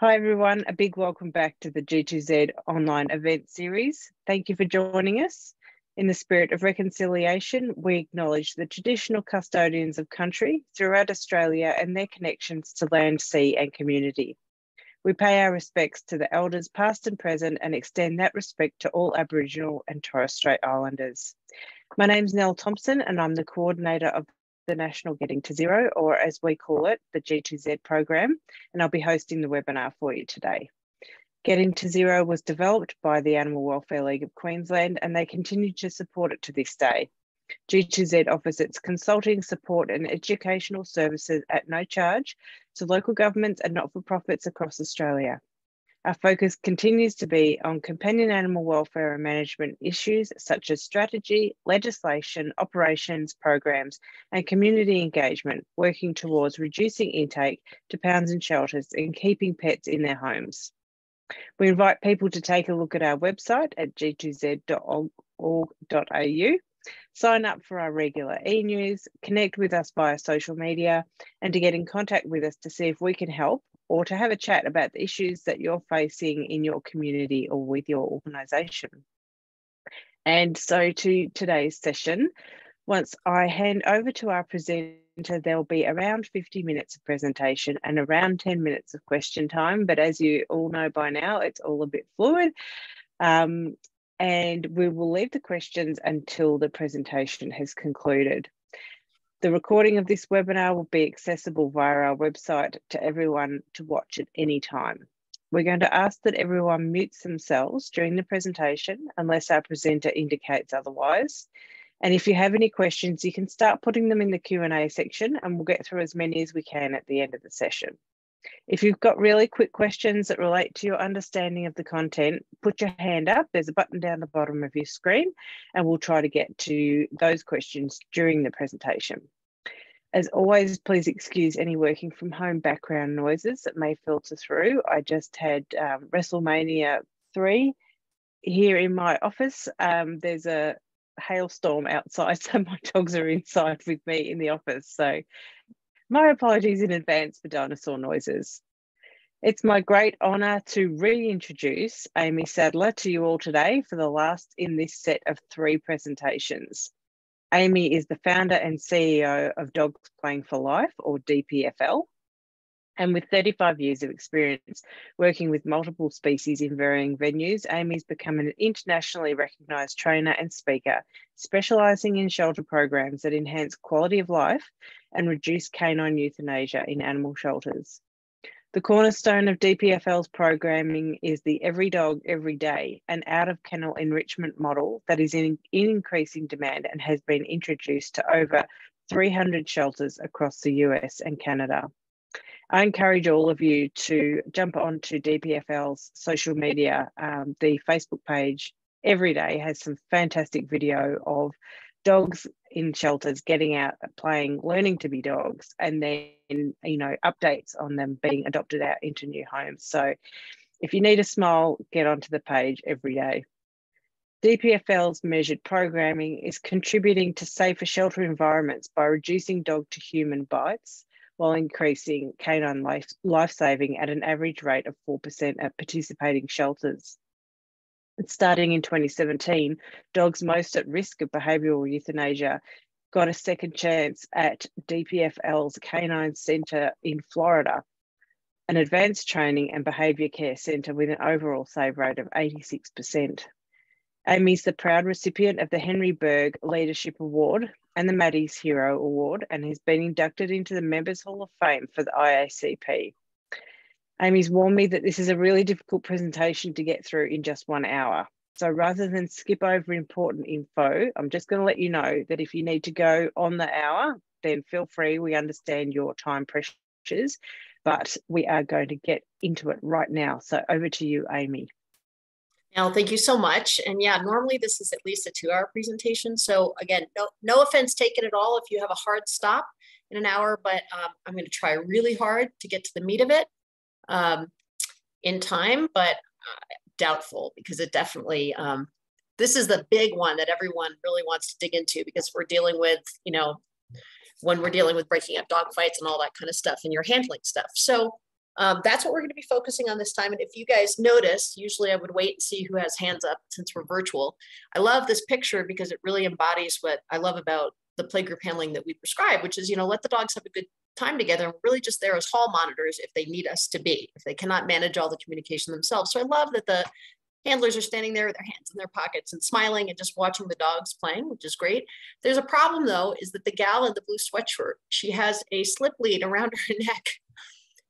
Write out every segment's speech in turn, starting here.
Hi, everyone. A big welcome back to the G2Z online event series. Thank you for joining us. In the spirit of reconciliation, we acknowledge the traditional custodians of country throughout Australia and their connections to land, sea, and community. We pay our respects to the elders past and present and extend that respect to all Aboriginal and Torres Strait Islanders. My name is Nell Thompson and I'm the coordinator of the National Getting to Zero, or as we call it, the G2Z program, and I'll be hosting the webinar for you today. Getting to Zero was developed by the Animal Welfare League of Queensland and they continue to support it to this day. G2Z offers its consulting, support and educational services at no charge to local governments and not-for-profits across Australia. Our focus continues to be on companion animal welfare and management issues such as strategy, legislation, operations, programs, and community engagement, working towards reducing intake to pounds and shelters and keeping pets in their homes. We invite people to take a look at our website at g2z.org.au, sign up for our regular e-news, connect with us via social media, and to get in contact with us to see if we can help or to have a chat about the issues that you're facing in your community or with your organisation. And so to today's session, once I hand over to our presenter, there'll be around 50 minutes of presentation and around 10 minutes of question time. But as you all know by now, it's all a bit fluid. Um, and we will leave the questions until the presentation has concluded. The recording of this webinar will be accessible via our website to everyone to watch at any time. We're going to ask that everyone mutes themselves during the presentation unless our presenter indicates otherwise. And if you have any questions, you can start putting them in the Q&A section and we'll get through as many as we can at the end of the session. If you've got really quick questions that relate to your understanding of the content, put your hand up. There's a button down the bottom of your screen, and we'll try to get to those questions during the presentation. As always, please excuse any working from home background noises that may filter through. I just had um, WrestleMania 3 here in my office. Um, there's a hailstorm outside, so my dogs are inside with me in the office. So my apologies in advance for dinosaur noises. It's my great honour to reintroduce Aimee Sadler to you all today for the last in this set of three presentations. Aimee is the founder and CEO of Dogs Playing for Life, or DPFL, and with 35 years of experience working with multiple species in varying venues, Aimee's become an internationally recognised trainer and speaker, specialising in shelter programs that enhance quality of life and reduce canine euthanasia in animal shelters. The cornerstone of DPFL's programming is the Every Dog Every Day, an out of kennel enrichment model that is in, in increasing demand and has been introduced to over 300 shelters across the US and Canada. I encourage all of you to jump onto DPFL's social media. Um, the Facebook page every day has some fantastic video of dogs in shelters getting out, playing, learning to be dogs, and then you know updates on them being adopted out into new homes. So, if you need a smile, get onto the page every day. DPFL's measured programming is contributing to safer shelter environments by reducing dog to human bites while increasing canine life, life saving at an average rate of 4% at participating shelters. Starting in 2017, dogs most at risk of behavioural euthanasia got a second chance at DPFL's Canine Centre in Florida, an advanced training and behaviour care centre with an overall save rate of 86%. Aimee's the proud recipient of the Henry Bergh Leadership Award and the Maddie's Hero Award and has been inducted into the Members Hall of Fame for the IACP. Aimee's warned me that this is a really difficult presentation to get through in just one hour. So rather than skip over important info, I'm just going to let you know that if you need to go on the hour, then feel free. We understand your time pressures, but we are going to get into it right now. So over to you, Aimee. Now, thank you so much. And yeah, normally this is at least a two hour presentation. So again, no, no offense taken at all if you have a hard stop in an hour, but um, I'm going to try really hard to get to the meat of it um, in time, but uh, doubtful because it definitely, um, this is the big one that everyone really wants to dig into because we're dealing with, you know, when we're dealing with breaking up dog fights and all that kind of stuff and you're handling stuff. So um, that's what we're going to be focusing on this time. And if you guys notice, usually I would wait and see who has hands up since we're virtual. I love this picture because it really embodies what I love about the playgroup handling that we prescribe, which is, you know, let the dogs have a good time together and really just there as hall monitors if they need us to be, if they cannot manage all the communication themselves. So I love that the handlers are standing there with their hands in their pockets and smiling and just watching the dogs playing, which is great. There's a problem though, is that the gal in the blue sweatshirt, she has a slip lead around her neck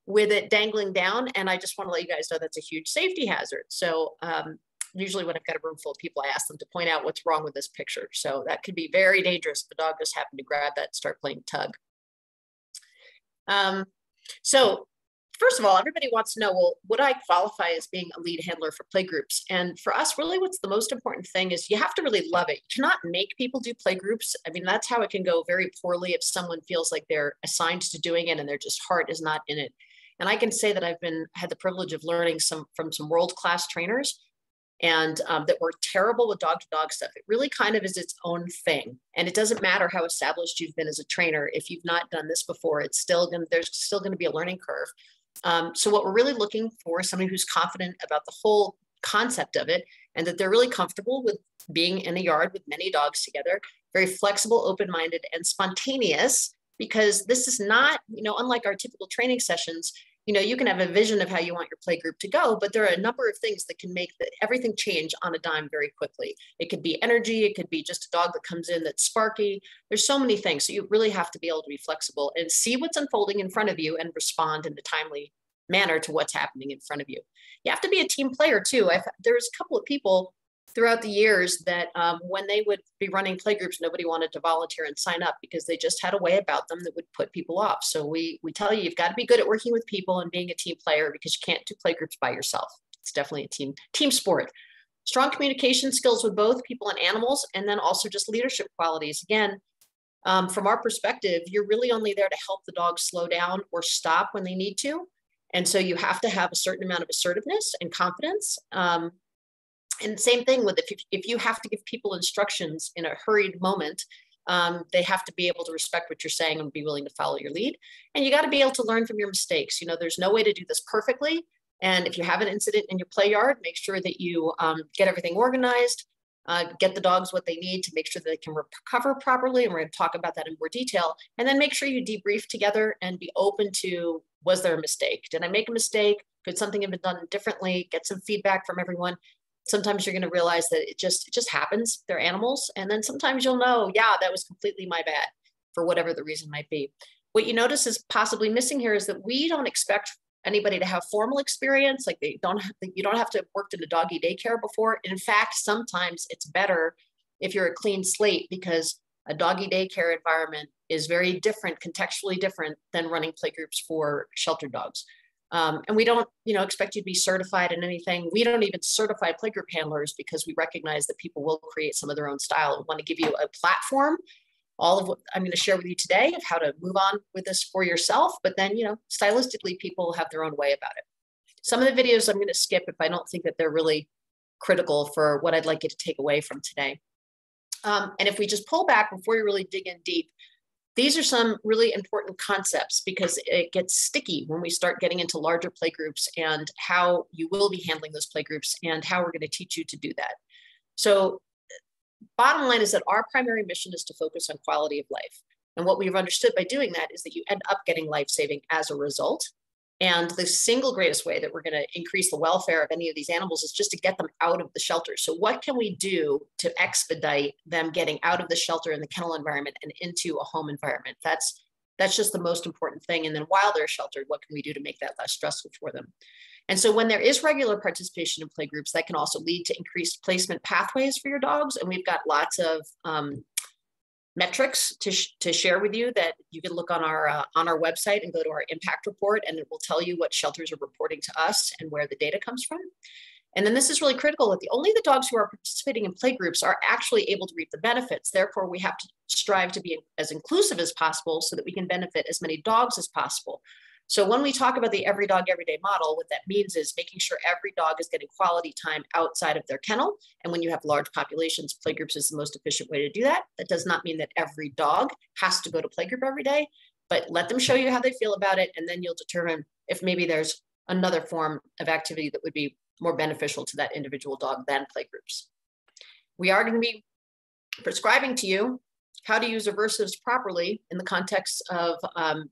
with it dangling down. And I just want to let you guys know that's a huge safety hazard. So um, usually when I've got a room full of people, I ask them to point out what's wrong with this picture. So that could be very dangerous. The dog just happened to grab that and start playing tug. Um, so first of all, everybody wants to know, well, would I qualify as being a lead handler for playgroups? And for us, really what's the most important thing is you have to really love it. You cannot make people do playgroups. I mean, that's how it can go very poorly if someone feels like they're assigned to doing it and their just heart is not in it. And I can say that I've been had the privilege of learning some from some world-class trainers and um, that were terrible with dog to dog stuff. It really kind of is its own thing. And it doesn't matter how established you've been as a trainer. If you've not done this before, it's still going there's still going to be a learning curve. Um, so what we're really looking for is somebody who's confident about the whole concept of it and that they're really comfortable with being in a yard with many dogs together, very flexible, open-minded, and spontaneous because this is not, you know, unlike our typical training sessions, you know, you can have a vision of how you want your play group to go, but there are a number of things that can make everything change on a dime very quickly. It could be energy, it could be just a dog that comes in that's sparky. There's so many things. So you really have to be able to be flexible and see what's unfolding in front of you and respond in a timely manner to what's happening in front of you. You have to be a team player too. I've, there's a couple of people throughout the years that um, when they would be running playgroups, nobody wanted to volunteer and sign up because they just had a way about them that would put people off. So we we tell you you've got to be good at working with people and being a team player because you can't do playgroups by yourself. It's definitely a team team sport. Strong communication skills with both people and animals, and then also just leadership qualities. Again, um, from our perspective, you're really only there to help the dog slow down or stop when they need to. And so you have to have a certain amount of assertiveness and confidence. Um, and same thing with if you, if you have to give people instructions in a hurried moment, um, they have to be able to respect what you're saying and be willing to follow your lead. And you got to be able to learn from your mistakes. You know, there's no way to do this perfectly. And if you have an incident in your play yard, make sure that you um, get everything organized, uh, get the dogs what they need to make sure that they can recover properly. And we're going to talk about that in more detail. And then make sure you debrief together and be open to was there a mistake? Did I make a mistake? Could something have been done differently? Get some feedback from everyone sometimes you're going to realize that it just it just happens they're animals and then sometimes you'll know yeah that was completely my bad for whatever the reason might be. What you notice is possibly missing here is that we don't expect anybody to have formal experience like they don't have, you don't have to have worked in a doggy daycare before. In fact sometimes it's better if you're a clean slate because a doggy daycare environment is very different contextually different than running playgroups for sheltered dogs um, and we don't, you know, expect you to be certified in anything. We don't even certify playgroup handlers because we recognize that people will create some of their own style. We want to give you a platform. All of what I'm going to share with you today of how to move on with this for yourself, but then, you know, stylistically, people have their own way about it. Some of the videos I'm going to skip if I don't think that they're really critical for what I'd like you to take away from today. Um, and if we just pull back before you really dig in deep, these are some really important concepts because it gets sticky when we start getting into larger playgroups and how you will be handling those playgroups and how we're going to teach you to do that. So bottom line is that our primary mission is to focus on quality of life. And what we've understood by doing that is that you end up getting life saving as a result. And the single greatest way that we're going to increase the welfare of any of these animals is just to get them out of the shelter. So, what can we do to expedite them getting out of the shelter in the kennel environment and into a home environment? That's that's just the most important thing. And then while they're sheltered, what can we do to make that less stressful for them? And so when there is regular participation in play groups, that can also lead to increased placement pathways for your dogs. And we've got lots of um, metrics to, sh to share with you that you can look on our uh, on our website and go to our impact report and it will tell you what shelters are reporting to us and where the data comes from. And then this is really critical that the only the dogs who are participating in play groups are actually able to reap the benefits. Therefore, we have to strive to be as inclusive as possible so that we can benefit as many dogs as possible. So when we talk about the every dog, every day model, what that means is making sure every dog is getting quality time outside of their kennel. And when you have large populations, playgroups is the most efficient way to do that. That does not mean that every dog has to go to playgroup every day. but let them show you how they feel about it. And then you'll determine if maybe there's another form of activity that would be more beneficial to that individual dog than playgroups. We are going to be prescribing to you how to use aversives properly in the context of um,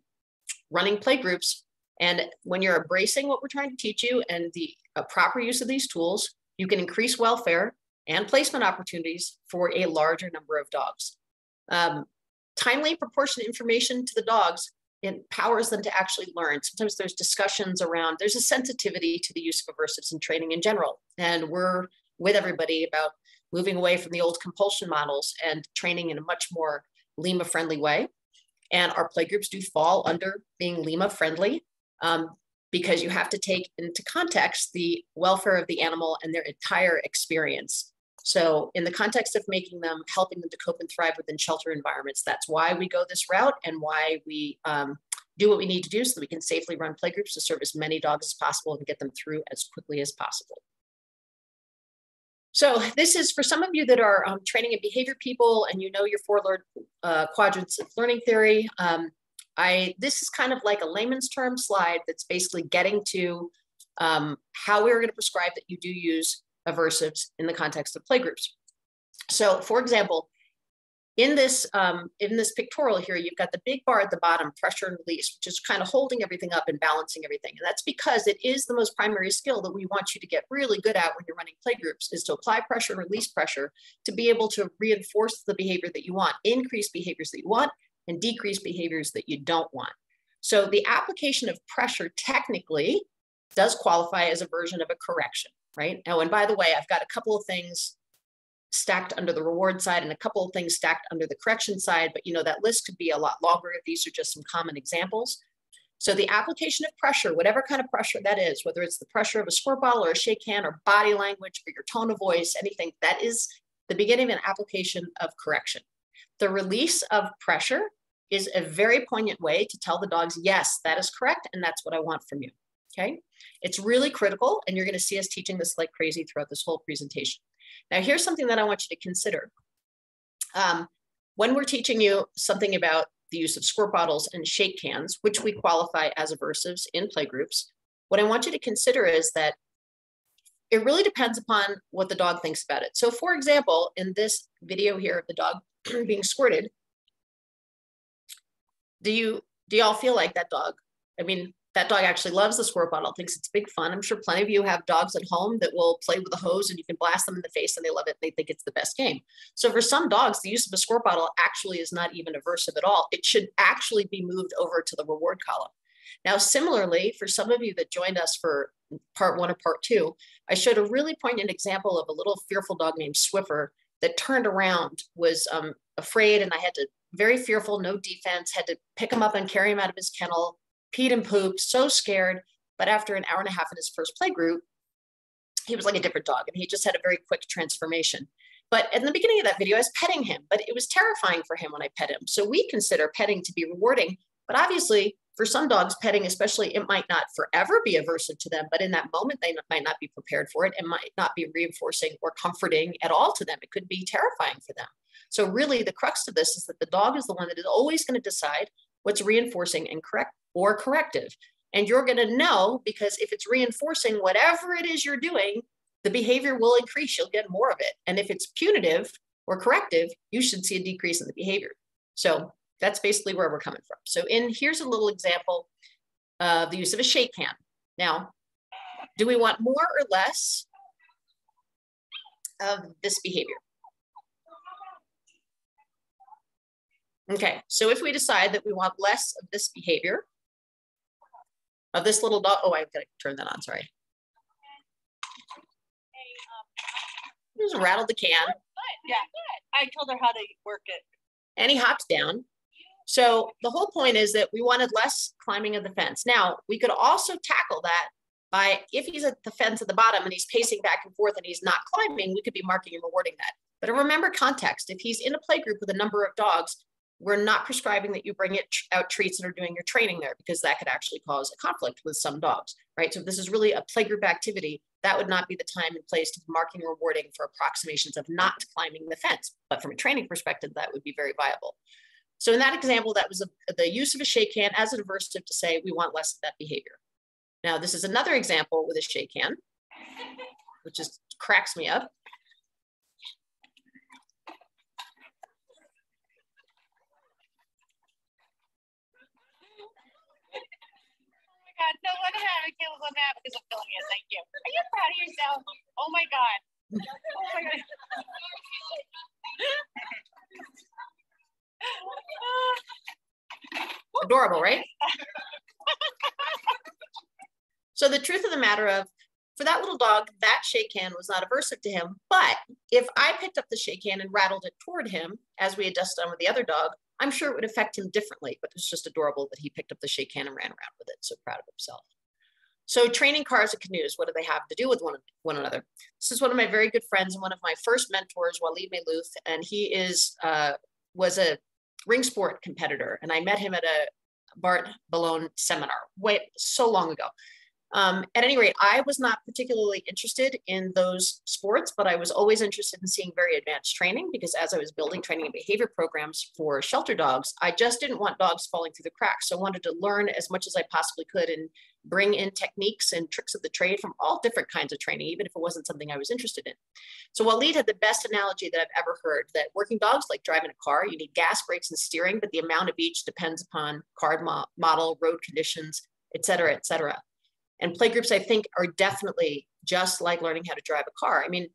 running play groups. And when you're embracing what we're trying to teach you and the uh, proper use of these tools, you can increase welfare and placement opportunities for a larger number of dogs. Um, timely proportionate information to the dogs empowers them to actually learn. Sometimes there's discussions around, there's a sensitivity to the use of aversives in training in general. And we're with everybody about moving away from the old compulsion models and training in a much more LIMA friendly way. And our playgroups do fall under being LIMA friendly um, because you have to take into context the welfare of the animal and their entire experience. So, in the context of making them, helping them to cope and thrive within shelter environments, that's why we go this route and why we um, do what we need to do so that we can safely run playgroups to serve as many dogs as possible and get them through as quickly as possible. So this is for some of you that are um, training and behavior people and you know your four uh, quadrants of learning theory. Um, I This is kind of like a layman's term slide that's basically getting to um, how we're gonna prescribe that you do use aversives in the context of playgroups. So for example, in this, um, in this pictorial here, you've got the big bar at the bottom, pressure and release, which is kind of holding everything up and balancing everything. And that's because it is the most primary skill that we want you to get really good at when you're running playgroups is to apply pressure and release pressure to be able to reinforce the behavior that you want, increase behaviors that you want, and decrease behaviors that you don't want. So the application of pressure technically does qualify as a version of a correction, right? Oh, and by the way, I've got a couple of things stacked under the reward side and a couple of things stacked under the correction side, but you know, that list could be a lot longer. These are just some common examples. So the application of pressure, whatever kind of pressure that is, whether it's the pressure of a squirt bottle or a shake can or body language or your tone of voice, anything, that is the beginning of an application of correction. The release of pressure is a very poignant way to tell the dogs, yes, that is correct, and that's what I want from you, okay? It's really critical, and you're gonna see us teaching this like crazy throughout this whole presentation. Now, here's something that I want you to consider. Um, when we're teaching you something about the use of squirt bottles and shake cans, which we qualify as aversives in playgroups, what I want you to consider is that it really depends upon what the dog thinks about it. So for example, in this video here of the dog being squirted, do you do y'all feel like that dog? I mean, that dog actually loves the squirt bottle, thinks it's big fun. I'm sure plenty of you have dogs at home that will play with a hose and you can blast them in the face and they love it. They think it's the best game. So for some dogs, the use of a squirt bottle actually is not even aversive at all. It should actually be moved over to the reward column. Now, similarly, for some of you that joined us for part one or part two, I showed a really poignant example of a little fearful dog named Swiffer that turned around, was um, afraid, and I had to, very fearful, no defense, had to pick him up and carry him out of his kennel, peed and pooped, so scared. But after an hour and a half in his first play group, he was like a different dog and he just had a very quick transformation. But in the beginning of that video, I was petting him, but it was terrifying for him when I pet him. So we consider petting to be rewarding. But obviously, for some dogs, petting, especially, it might not forever be aversive to them, but in that moment, they might not be prepared for it and might not be reinforcing or comforting at all to them. It could be terrifying for them. So, really, the crux of this is that the dog is the one that is always going to decide what's reinforcing and correct or corrective. And you're going to know because if it's reinforcing whatever it is you're doing, the behavior will increase. You'll get more of it. And if it's punitive or corrective, you should see a decrease in the behavior. So that's basically where we're coming from. So in here's a little example of the use of a shake can. Now, do we want more or less of this behavior? Okay, so if we decide that we want less of this behavior, of this little dog, oh, I've got to turn that on, sorry. Um, Just rattle the can. Yeah, I told her how to work it. And he hops down. So the whole point is that we wanted less climbing of the fence. Now, we could also tackle that by if he's at the fence at the bottom and he's pacing back and forth and he's not climbing, we could be marking and rewarding that. But remember context. If he's in a play group with a number of dogs, we're not prescribing that you bring it out treats and are doing your training there because that could actually cause a conflict with some dogs, right? So if this is really a playgroup activity, that would not be the time and place to be marking rewarding for approximations of not climbing the fence. But from a training perspective, that would be very viable. So in that example, that was a, the use of a shake can as an aversive to say we want less of that behavior. Now this is another example with a shake can, which just cracks me up. God, no had a kills on that because I'm filming it. Thank you. Are you proud of yourself? Oh my God. Oh my God. Adorable, right? so the truth of the matter of for that little dog, that shake can was not aversive to him. But if I picked up the shake can and rattled it toward him, as we had just done with the other dog, I'm sure it would affect him differently. But it's just adorable that he picked up the shake can and ran around with it. So proud of himself. So training cars and canoes, what do they have to do with one, one another? This is one of my very good friends and one of my first mentors, Walid Mailuth, and he is uh, was a ring sport competitor. And I met him at a Bart Bellon seminar way so long ago. Um, at any rate, I was not particularly interested in those sports, but I was always interested in seeing very advanced training because as I was building training and behavior programs for shelter dogs, I just didn't want dogs falling through the cracks. So I wanted to learn as much as I possibly could and bring in techniques and tricks of the trade from all different kinds of training, even if it wasn't something I was interested in. So Walid had the best analogy that I've ever heard that working dogs like driving a car, you need gas, brakes, and steering, but the amount of each depends upon car mo model, road conditions, et cetera, et cetera. And playgroups, I think, are definitely just like learning how to drive a car. I mean,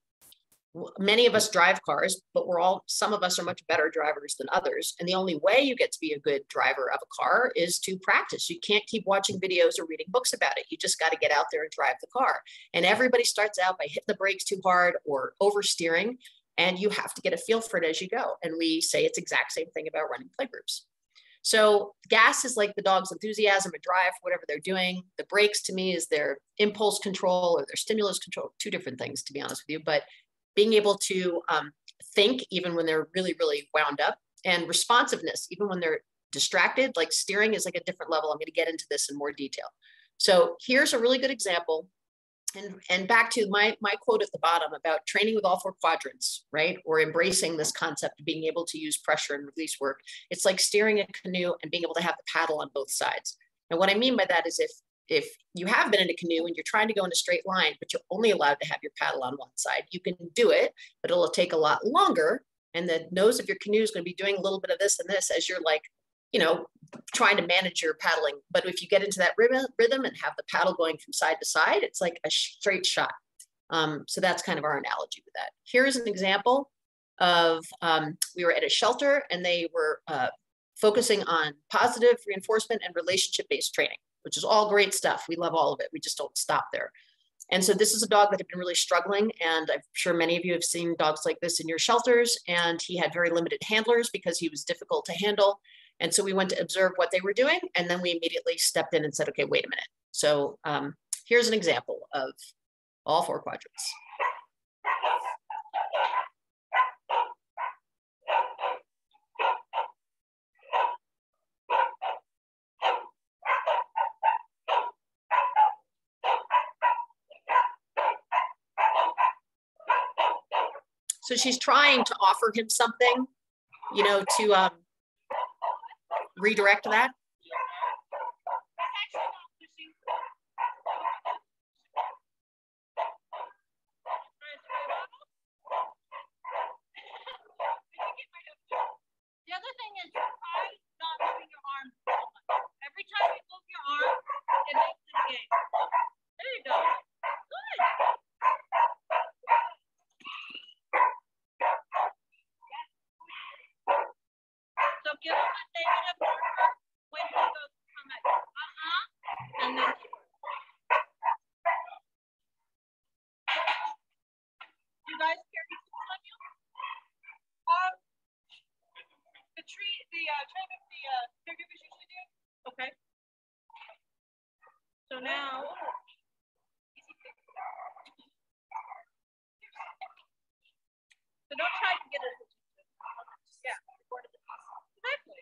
many of us drive cars, but we're all, some of us are much better drivers than others. And the only way you get to be a good driver of a car is to practice. You can't keep watching videos or reading books about it. You just got to get out there and drive the car. And everybody starts out by hitting the brakes too hard or oversteering. And you have to get a feel for it as you go. And we say it's exact same thing about running playgroups. So gas is like the dog's enthusiasm or drive, for whatever they're doing. The brakes to me is their impulse control or their stimulus control, two different things to be honest with you. But being able to um, think even when they're really, really wound up and responsiveness, even when they're distracted, like steering is like a different level. I'm gonna get into this in more detail. So here's a really good example and, and back to my, my quote at the bottom about training with all four quadrants, right? Or embracing this concept of being able to use pressure and release work. It's like steering a canoe and being able to have the paddle on both sides. And what I mean by that is if if you have been in a canoe and you're trying to go in a straight line, but you're only allowed to have your paddle on one side, you can do it, but it'll take a lot longer. And the nose of your canoe is going to be doing a little bit of this and this as you're like you know, trying to manage your paddling. But if you get into that rhythm, and have the paddle going from side to side, it's like a straight shot. Um, so that's kind of our analogy with that. Here's an example of um, we were at a shelter and they were uh, focusing on positive reinforcement and relationship-based training, which is all great stuff. We love all of it. We just don't stop there. And so this is a dog that had been really struggling. And I'm sure many of you have seen dogs like this in your shelters. And he had very limited handlers because he was difficult to handle. And so we went to observe what they were doing, and then we immediately stepped in and said, okay, wait a minute. So um, here's an example of all four quadrants. So she's trying to offer him something, you know, to um, redirect that? The other thing is try not moving your arm Every time you move your arm, it makes it again. There you go. Good. So give him a negative marker when he goes from a uh-uh and then you guys carry tools on you? Um, the tree, the uh, trainer, the uh, caregivers usually do. Okay. So now. So don't try to get it. Yeah. Exactly.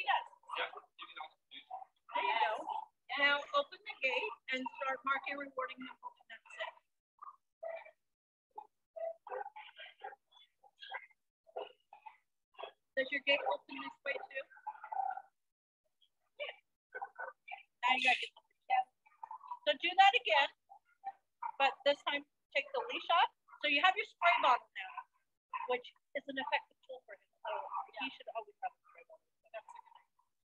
He does. There you go. Now open the gate and start marking rewarding him. and That's it. gate open this way too? Yeah. Now you gotta get the leash out. So do that again, but this time take the leash off. So you have your spray bottle now, which is an effective tool for him. So he should always have a spray bottle.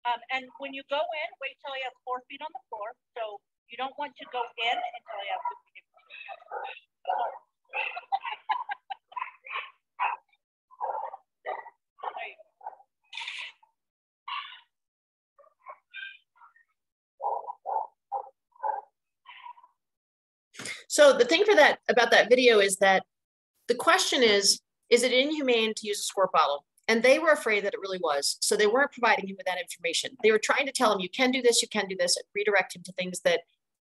Um, and when you go in, wait till he has four feet on the floor. So you don't want to go in until he has 50 feet. There you go. So the thing for that about that video is that the question is, is it inhumane to use a squirt bottle? And they were afraid that it really was. So they weren't providing him with that information. They were trying to tell him, you can do this, you can do this, and redirect him to things that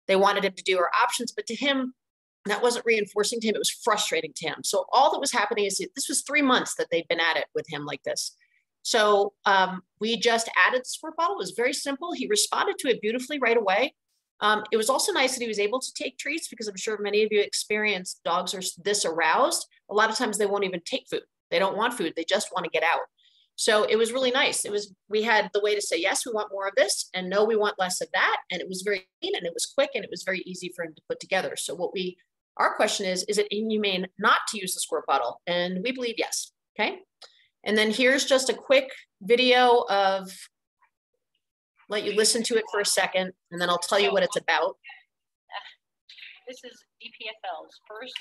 they wanted him to do or options. But to him, that wasn't reinforcing to him. It was frustrating to him. So all that was happening is this was three months that they've been at it with him like this. So um, we just added the squirt bottle. It was very simple. He responded to it beautifully right away. Um, it was also nice that he was able to take treats because I'm sure many of you experienced dogs are this aroused. A lot of times they won't even take food. They don't want food. They just want to get out. So it was really nice. It was, we had the way to say, yes, we want more of this and no, we want less of that. And it was very clean and it was quick and it was very easy for him to put together. So what we, our question is, is it inhumane not to use the squirt bottle? And we believe yes. Okay. And then here's just a quick video of, let you listen to it for a second, and then I'll tell you what it's about. This is DPFL's first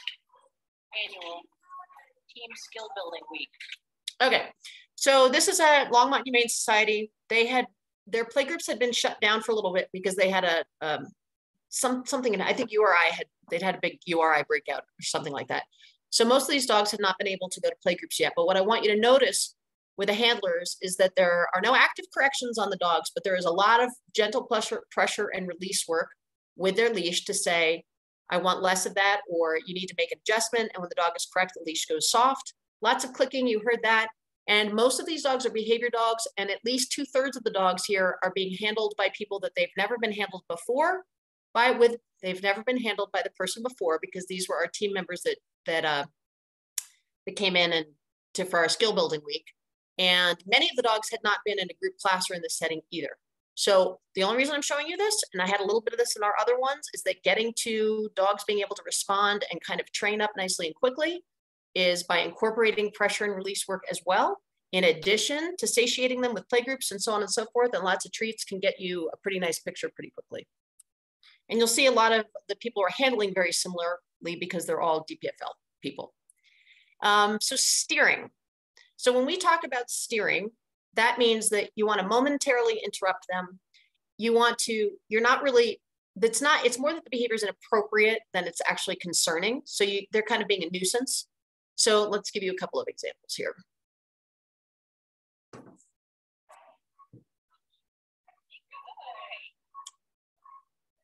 annual team skill building week. Okay, so this is a Longmont Humane Society. They had their play groups had been shut down for a little bit because they had a um, some something. And I think URI had they'd had a big URI breakout or something like that. So most of these dogs had not been able to go to play groups yet. But what I want you to notice with the handlers is that there are no active corrections on the dogs, but there is a lot of gentle pressure, pressure and release work with their leash to say, I want less of that, or you need to make an adjustment. And when the dog is correct, the leash goes soft. Lots of clicking, you heard that. And most of these dogs are behavior dogs, and at least two thirds of the dogs here are being handled by people that they've never been handled before. By with they've never been handled by the person before because these were our team members that that uh, that came in and to for our skill building week. And many of the dogs had not been in a group class or in this setting either. So the only reason I'm showing you this, and I had a little bit of this in our other ones, is that getting to dogs being able to respond and kind of train up nicely and quickly is by incorporating pressure and release work as well. In addition to satiating them with playgroups and so on and so forth, and lots of treats can get you a pretty nice picture pretty quickly. And you'll see a lot of the people are handling very similarly because they're all DPFL people. Um, so steering. So when we talk about steering, that means that you want to momentarily interrupt them. You want to, you're not really, that's not, it's more that the behavior is inappropriate than it's actually concerning. So you, they're kind of being a nuisance. So let's give you a couple of examples here.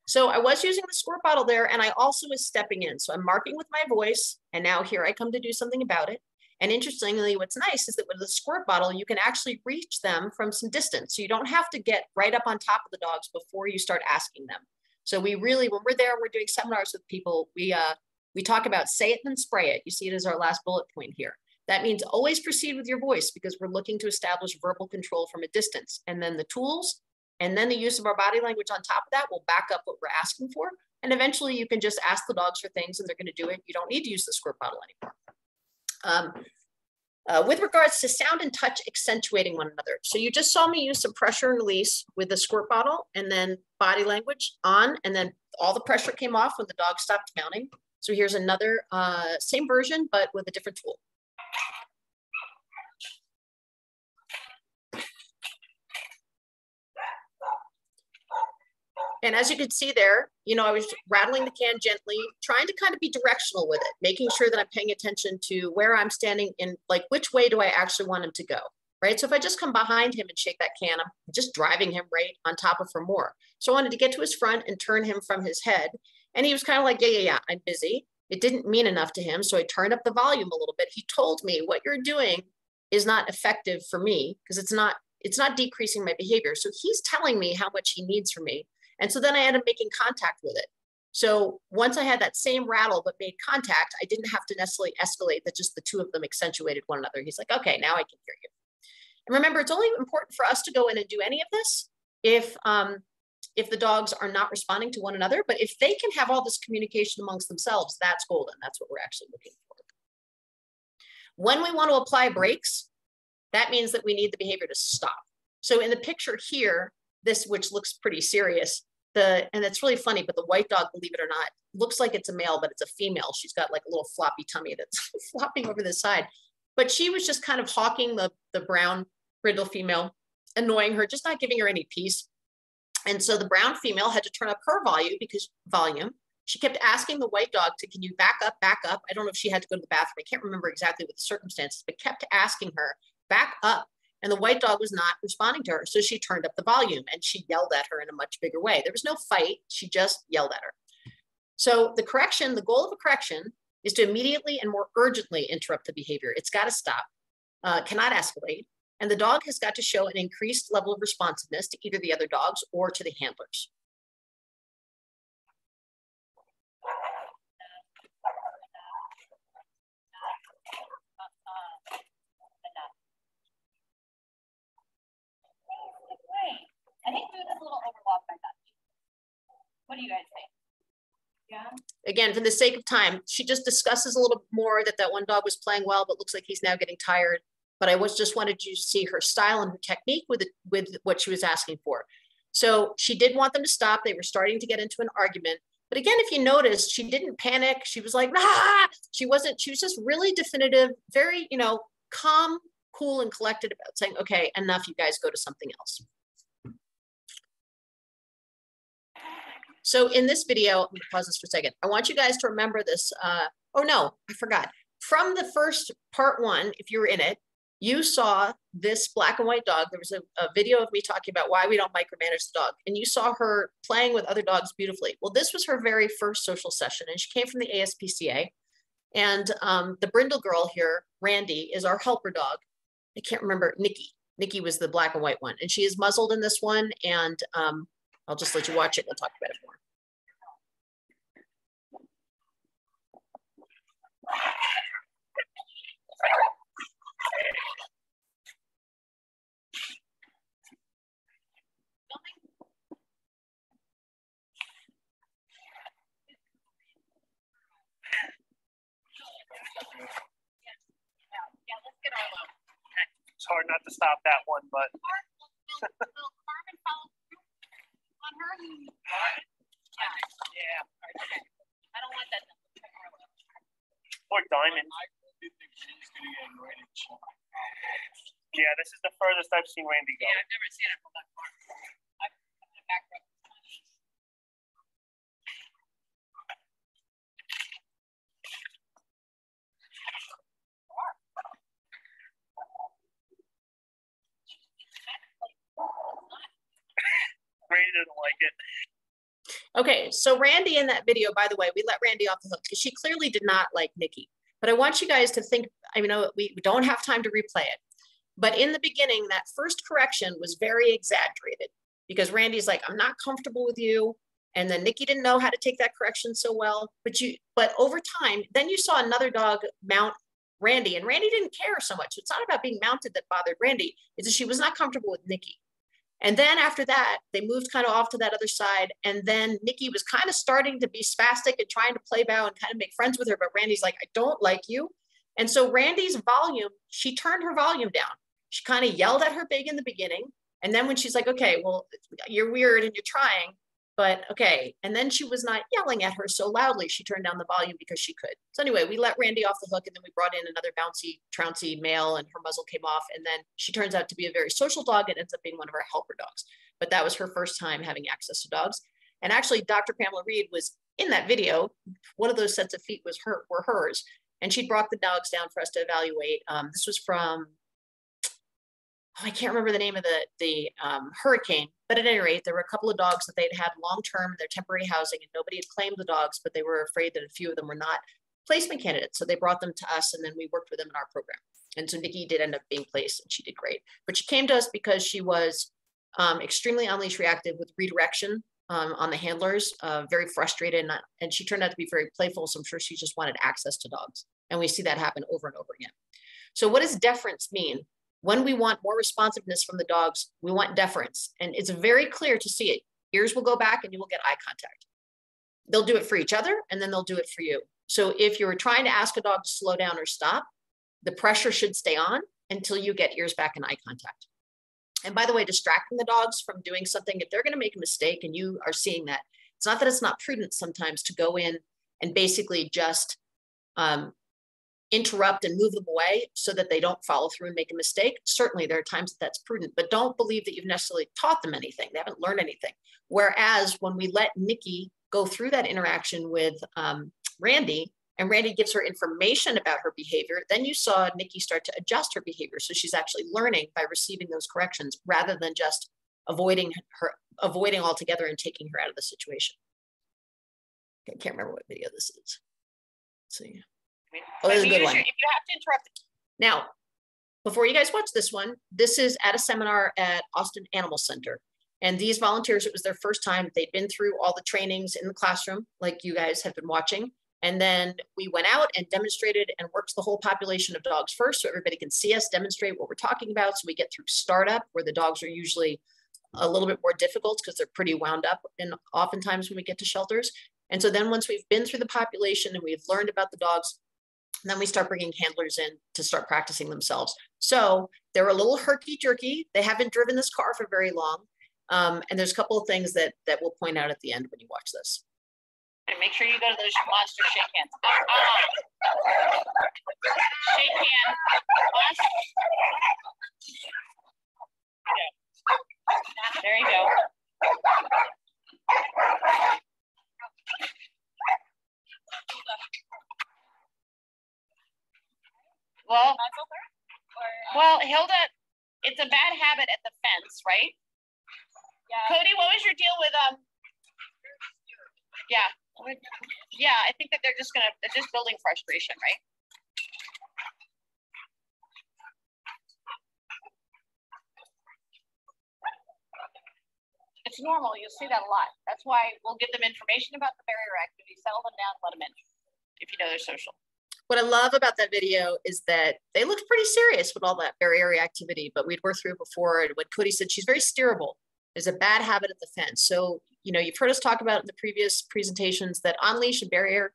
So I was using the squirt bottle there and I also was stepping in. So I'm marking with my voice and now here I come to do something about it. And interestingly, what's nice is that with the squirt bottle, you can actually reach them from some distance. So you don't have to get right up on top of the dogs before you start asking them. So we really, when we're there, we're doing seminars with people, we, uh, we talk about say it, then spray it. You see it as our last bullet point here. That means always proceed with your voice because we're looking to establish verbal control from a distance. And then the tools and then the use of our body language on top of that will back up what we're asking for. And eventually you can just ask the dogs for things and they're gonna do it. You don't need to use the squirt bottle anymore. Um, uh, with regards to sound and touch accentuating one another. So you just saw me use some pressure and release with the squirt bottle and then body language on, and then all the pressure came off when the dog stopped mounting. So here's another uh, same version, but with a different tool. And as you can see there, you know, I was rattling the can gently, trying to kind of be directional with it, making sure that I'm paying attention to where I'm standing and like, which way do I actually want him to go? Right. So if I just come behind him and shake that can, I'm just driving him right on top of for more. So I wanted to get to his front and turn him from his head. And he was kind of like, yeah, yeah, yeah, I'm busy. It didn't mean enough to him. So I turned up the volume a little bit. He told me what you're doing is not effective for me because it's not, it's not decreasing my behavior. So he's telling me how much he needs from me. And so then I ended up making contact with it. So once I had that same rattle but made contact, I didn't have to necessarily escalate that just the two of them accentuated one another. He's like, okay, now I can hear you. And remember, it's only important for us to go in and do any of this if um, if the dogs are not responding to one another. But if they can have all this communication amongst themselves, that's golden. That's what we're actually looking for. When we want to apply brakes, that means that we need the behavior to stop. So in the picture here, this, which looks pretty serious, the and it's really funny, but the white dog, believe it or not, looks like it's a male, but it's a female. She's got like a little floppy tummy that's flopping over the side. But she was just kind of hawking the, the brown brindle female, annoying her, just not giving her any peace. And so the brown female had to turn up her volume because volume. She kept asking the white dog to, can you back up, back up? I don't know if she had to go to the bathroom. I can't remember exactly what the circumstances, but kept asking her, back up. And the white dog was not responding to her. So she turned up the volume and she yelled at her in a much bigger way. There was no fight. She just yelled at her. So the correction, the goal of a correction is to immediately and more urgently interrupt the behavior. It's got to stop, uh, cannot escalate. And the dog has got to show an increased level of responsiveness to either the other dogs or to the handlers. I think food is a little overwhelmed by that. What do you guys think? Yeah. Again, for the sake of time, she just discusses a little more that that one dog was playing well, but looks like he's now getting tired. But I was just wanted you to see her style and her technique with it, with what she was asking for. So she did want them to stop. They were starting to get into an argument. But again, if you notice, she didn't panic. She was like, ah! she wasn't, she was just really definitive, very, you know, calm, cool, and collected about saying, okay, enough, you guys go to something else. So in this video, I'm gonna pause this for a second. I want you guys to remember this. Uh, oh no, I forgot. From the first part one, if you were in it, you saw this black and white dog. There was a, a, video of me talking about why we don't micromanage the dog. And you saw her playing with other dogs beautifully. Well, this was her very first social session and she came from the ASPCA. And um, the brindle girl here, Randy, is our helper dog. I can't remember, Nikki. Nikki was the black and white one. And she is muzzled in this one. And um, I'll just let you watch it. We'll talk about it more. It's hard not to stop that one, but on her? Yeah. Yeah. I don't want that. Or diamond. Yeah, this is the furthest I've seen Randy go. Yeah, I've never seen it from that far. I've been back row. Doesn't like it. Okay, so Randy in that video, by the way, we let Randy off the hook because she clearly did not like Nikki. But I want you guys to think, I know oh, we don't have time to replay it, but in the beginning, that first correction was very exaggerated because Randy's like, I'm not comfortable with you. And then Nikki didn't know how to take that correction so well. But you, but over time, then you saw another dog mount Randy, and Randy didn't care so much. It's not about being mounted that bothered Randy, it's that she was not comfortable with Nikki. And then after that, they moved kind of off to that other side. And then Nikki was kind of starting to be spastic and trying to play bow and kind of make friends with her. But Randy's like, I don't like you. And so Randy's volume, she turned her volume down. She kind of yelled at her big in the beginning. And then when she's like, okay, well, you're weird and you're trying, but okay. And then she was not yelling at her so loudly. She turned down the volume because she could. So anyway, we let Randy off the hook and then we brought in another bouncy, trouncy male and her muzzle came off. And then she turns out to be a very social dog and ends up being one of our helper dogs. But that was her first time having access to dogs. And actually, Dr. Pamela Reid was in that video. One of those sets of feet was her, were hers. And she brought the dogs down for us to evaluate. Um, this was from oh, I can't remember the name of the, the um, hurricane, but at any rate, there were a couple of dogs that they'd had long-term in their temporary housing and nobody had claimed the dogs, but they were afraid that a few of them were not placement candidates. So they brought them to us and then we worked with them in our program. And so Nikki did end up being placed and she did great. But she came to us because she was um, extremely unleash reactive with redirection um, on the handlers, uh, very frustrated. And, and she turned out to be very playful. So I'm sure she just wanted access to dogs. And we see that happen over and over again. So what does deference mean? When we want more responsiveness from the dogs, we want deference. And it's very clear to see it. Ears will go back and you will get eye contact. They'll do it for each other and then they'll do it for you. So if you're trying to ask a dog to slow down or stop, the pressure should stay on until you get ears back and eye contact. And by the way, distracting the dogs from doing something, if they're going to make a mistake and you are seeing that, it's not that it's not prudent sometimes to go in and basically just um, interrupt and move them away so that they don't follow through and make a mistake. Certainly, there are times that that's prudent, but don't believe that you've necessarily taught them anything. They haven't learned anything. Whereas when we let Nikki go through that interaction with um, Randy, and Randy gives her information about her behavior, then you saw Nikki start to adjust her behavior. So she's actually learning by receiving those corrections rather than just avoiding her, avoiding altogether and taking her out of the situation. I can't remember what video this is. Let's see. Oh, this is a good one. If you have to interrupt, Now, before you guys watch this one, this is at a seminar at Austin Animal Center. And these volunteers, it was their first time. They'd been through all the trainings in the classroom, like you guys have been watching. And then we went out and demonstrated and worked the whole population of dogs first so everybody can see us demonstrate what we're talking about. So we get through startup where the dogs are usually a little bit more difficult because they're pretty wound up and oftentimes when we get to shelters. And so then once we've been through the population and we've learned about the dogs, then we start bringing handlers in to start practicing themselves. So they're a little herky jerky. They haven't driven this car for very long. Um, and there's a couple of things that that we'll point out at the end when you watch this. and make sure you go to those monster shake cans. Uh-uh. Shake can. Monster. Yeah. There you go. Well, well, Hilda, it's a bad habit at the fence, right? Yeah. Cody, what was your deal with um? Yeah, yeah. I think that they're just gonna they're just building frustration, right? It's normal. You'll see that a lot. That's why we'll give them information about the barrier activity, settle them down, let them in. If you know they're social. What I love about that video is that they looked pretty serious with all that barrier activity, but we'd worked through it before. And what Cody said, she's very steerable. There's a bad habit at the fence. So, you know, you've heard us talk about in the previous presentations that on leash and barrier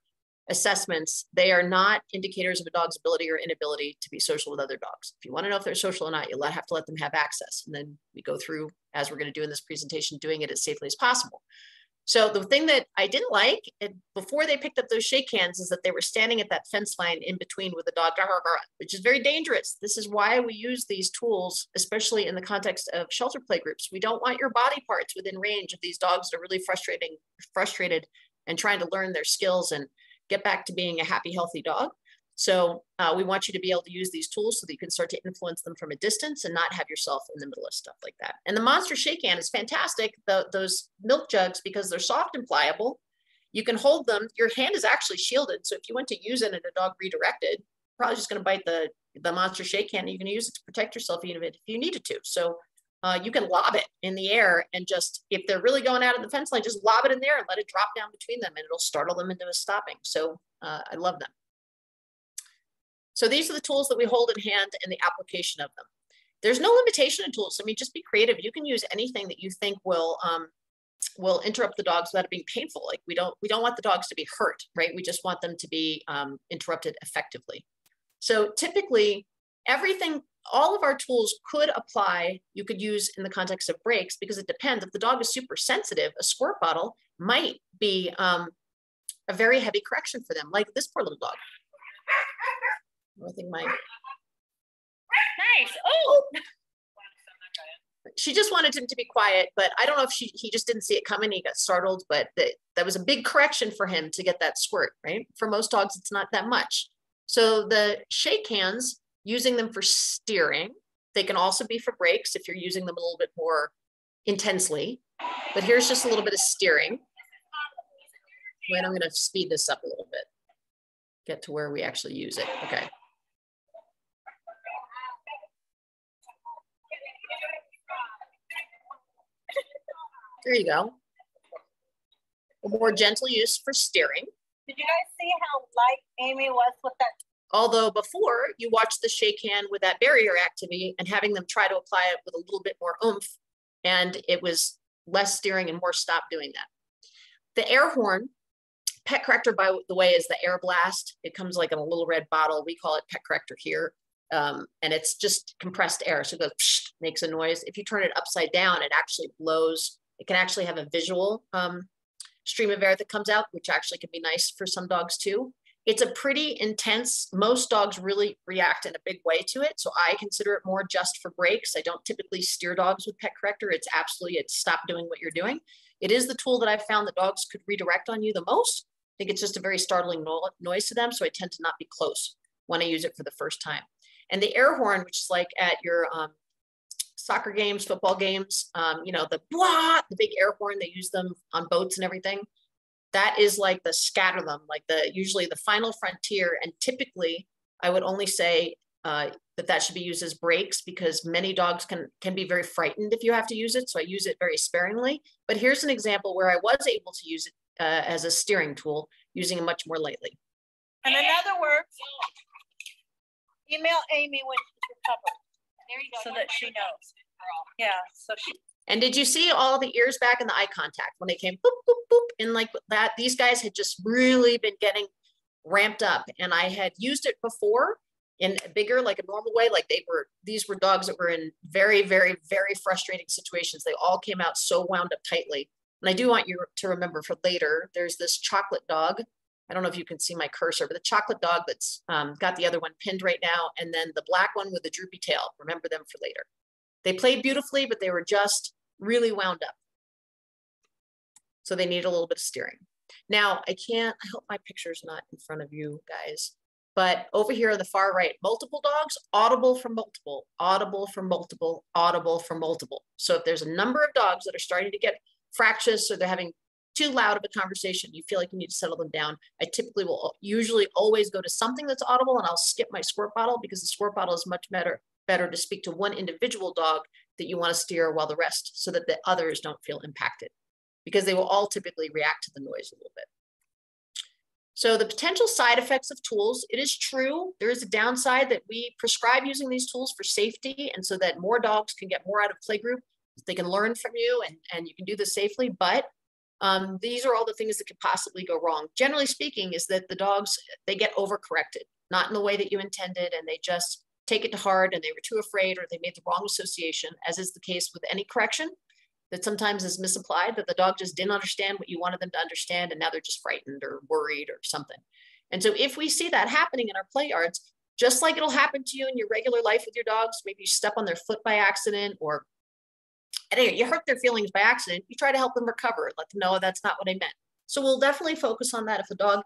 assessments, they are not indicators of a dog's ability or inability to be social with other dogs. If you want to know if they're social or not, you'll have to let them have access. And then we go through, as we're going to do in this presentation, doing it as safely as possible. So the thing that I didn't like before they picked up those shake cans is that they were standing at that fence line in between with the dog, which is very dangerous. This is why we use these tools, especially in the context of shelter play groups. We don't want your body parts within range of these dogs that are really frustrating, frustrated and trying to learn their skills and get back to being a happy, healthy dog. So uh, we want you to be able to use these tools so that you can start to influence them from a distance and not have yourself in the middle of stuff like that. And the Monster Shake Can is fantastic. The, those milk jugs, because they're soft and pliable, you can hold them. Your hand is actually shielded. So if you went to use it and a dog redirected, probably just going to bite the, the Monster Shake Can. You can use it to protect yourself even if you needed to. So uh, you can lob it in the air and just, if they're really going out of the fence line, just lob it in there and let it drop down between them and it'll startle them into a stopping. So uh, I love them. So these are the tools that we hold in hand and the application of them. There's no limitation in tools. I mean, just be creative. You can use anything that you think will um, will interrupt the dogs without it being painful. Like we don't we don't want the dogs to be hurt, right? We just want them to be um, interrupted effectively. So typically, everything, all of our tools could apply. You could use in the context of brakes because it depends. If the dog is super sensitive, a squirt bottle might be um, a very heavy correction for them, like this poor little dog. I think my Nice. Oh, oh. she just wanted him to be quiet, but I don't know if she he just didn't see it coming. He got startled, but that that was a big correction for him to get that squirt, right? For most dogs, it's not that much. So the shake cans, using them for steering, they can also be for brakes if you're using them a little bit more intensely. But here's just a little bit of steering. Wait, I'm gonna speed this up a little bit. Get to where we actually use it. Okay. There you go. A more gentle use for steering. Did you guys see how light Amy was with that Although before you watched the shake can with that barrier activity and having them try to apply it with a little bit more oomph, and it was less steering and more stop doing that. The air horn, pet corrector, by the way, is the air blast. It comes like in a little red bottle. We call it pet corrector here. Um, and it's just compressed air. So it goes, psh, makes a noise. If you turn it upside down, it actually blows. It can actually have a visual um, stream of air that comes out, which actually can be nice for some dogs too. It's a pretty intense, most dogs really react in a big way to it. So I consider it more just for brakes. I don't typically steer dogs with pet corrector. It's absolutely, it's stop doing what you're doing. It is the tool that I've found that dogs could redirect on you the most. I think it's just a very startling no noise to them. So I tend to not be close when I use it for the first time. And the air horn, which is like at your um, soccer games, football games, um, you know, the blah, the big air horn, they use them on boats and everything that is like the scatter them, like the usually the final frontier. And typically, I would only say uh, that that should be used as brakes because many dogs can can be very frightened if you have to use it. So I use it very sparingly. But here's an example where I was able to use it uh, as a steering tool, using it much more lightly. And in other words, email Amy when she's recovered. There you go. So that she knows. Yeah, so she and did you see all the ears back and the eye contact when they came boop, boop, boop, and like that? These guys had just really been getting ramped up. And I had used it before in a bigger, like a normal way. Like they were, these were dogs that were in very, very, very frustrating situations. They all came out so wound up tightly. And I do want you to remember for later, there's this chocolate dog. I don't know if you can see my cursor, but the chocolate dog that's um, got the other one pinned right now. And then the black one with the droopy tail. Remember them for later. They played beautifully, but they were just really wound up. So they need a little bit of steering. Now I can't, I hope my picture's not in front of you guys, but over here on the far right, multiple dogs, audible for multiple, audible for multiple, audible for multiple. So if there's a number of dogs that are starting to get fractious or they're having too loud of a conversation, you feel like you need to settle them down. I typically will usually always go to something that's audible and I'll skip my squirt bottle because the squirt bottle is much better, better to speak to one individual dog that you want to steer while the rest so that the others don't feel impacted because they will all typically react to the noise a little bit. So the potential side effects of tools, it is true, there is a downside that we prescribe using these tools for safety and so that more dogs can get more out of playgroup. They can learn from you and, and you can do this safely, but um, these are all the things that could possibly go wrong. Generally speaking is that the dogs, they get overcorrected, not in the way that you intended and they just take it to heart and they were too afraid or they made the wrong association, as is the case with any correction that sometimes is misapplied, that the dog just didn't understand what you wanted them to understand and now they're just frightened or worried or something. And so if we see that happening in our play yards, just like it'll happen to you in your regular life with your dogs, maybe you step on their foot by accident or anyway, you hurt their feelings by accident, you try to help them recover, let them know that's not what I meant. So we'll definitely focus on that if a dog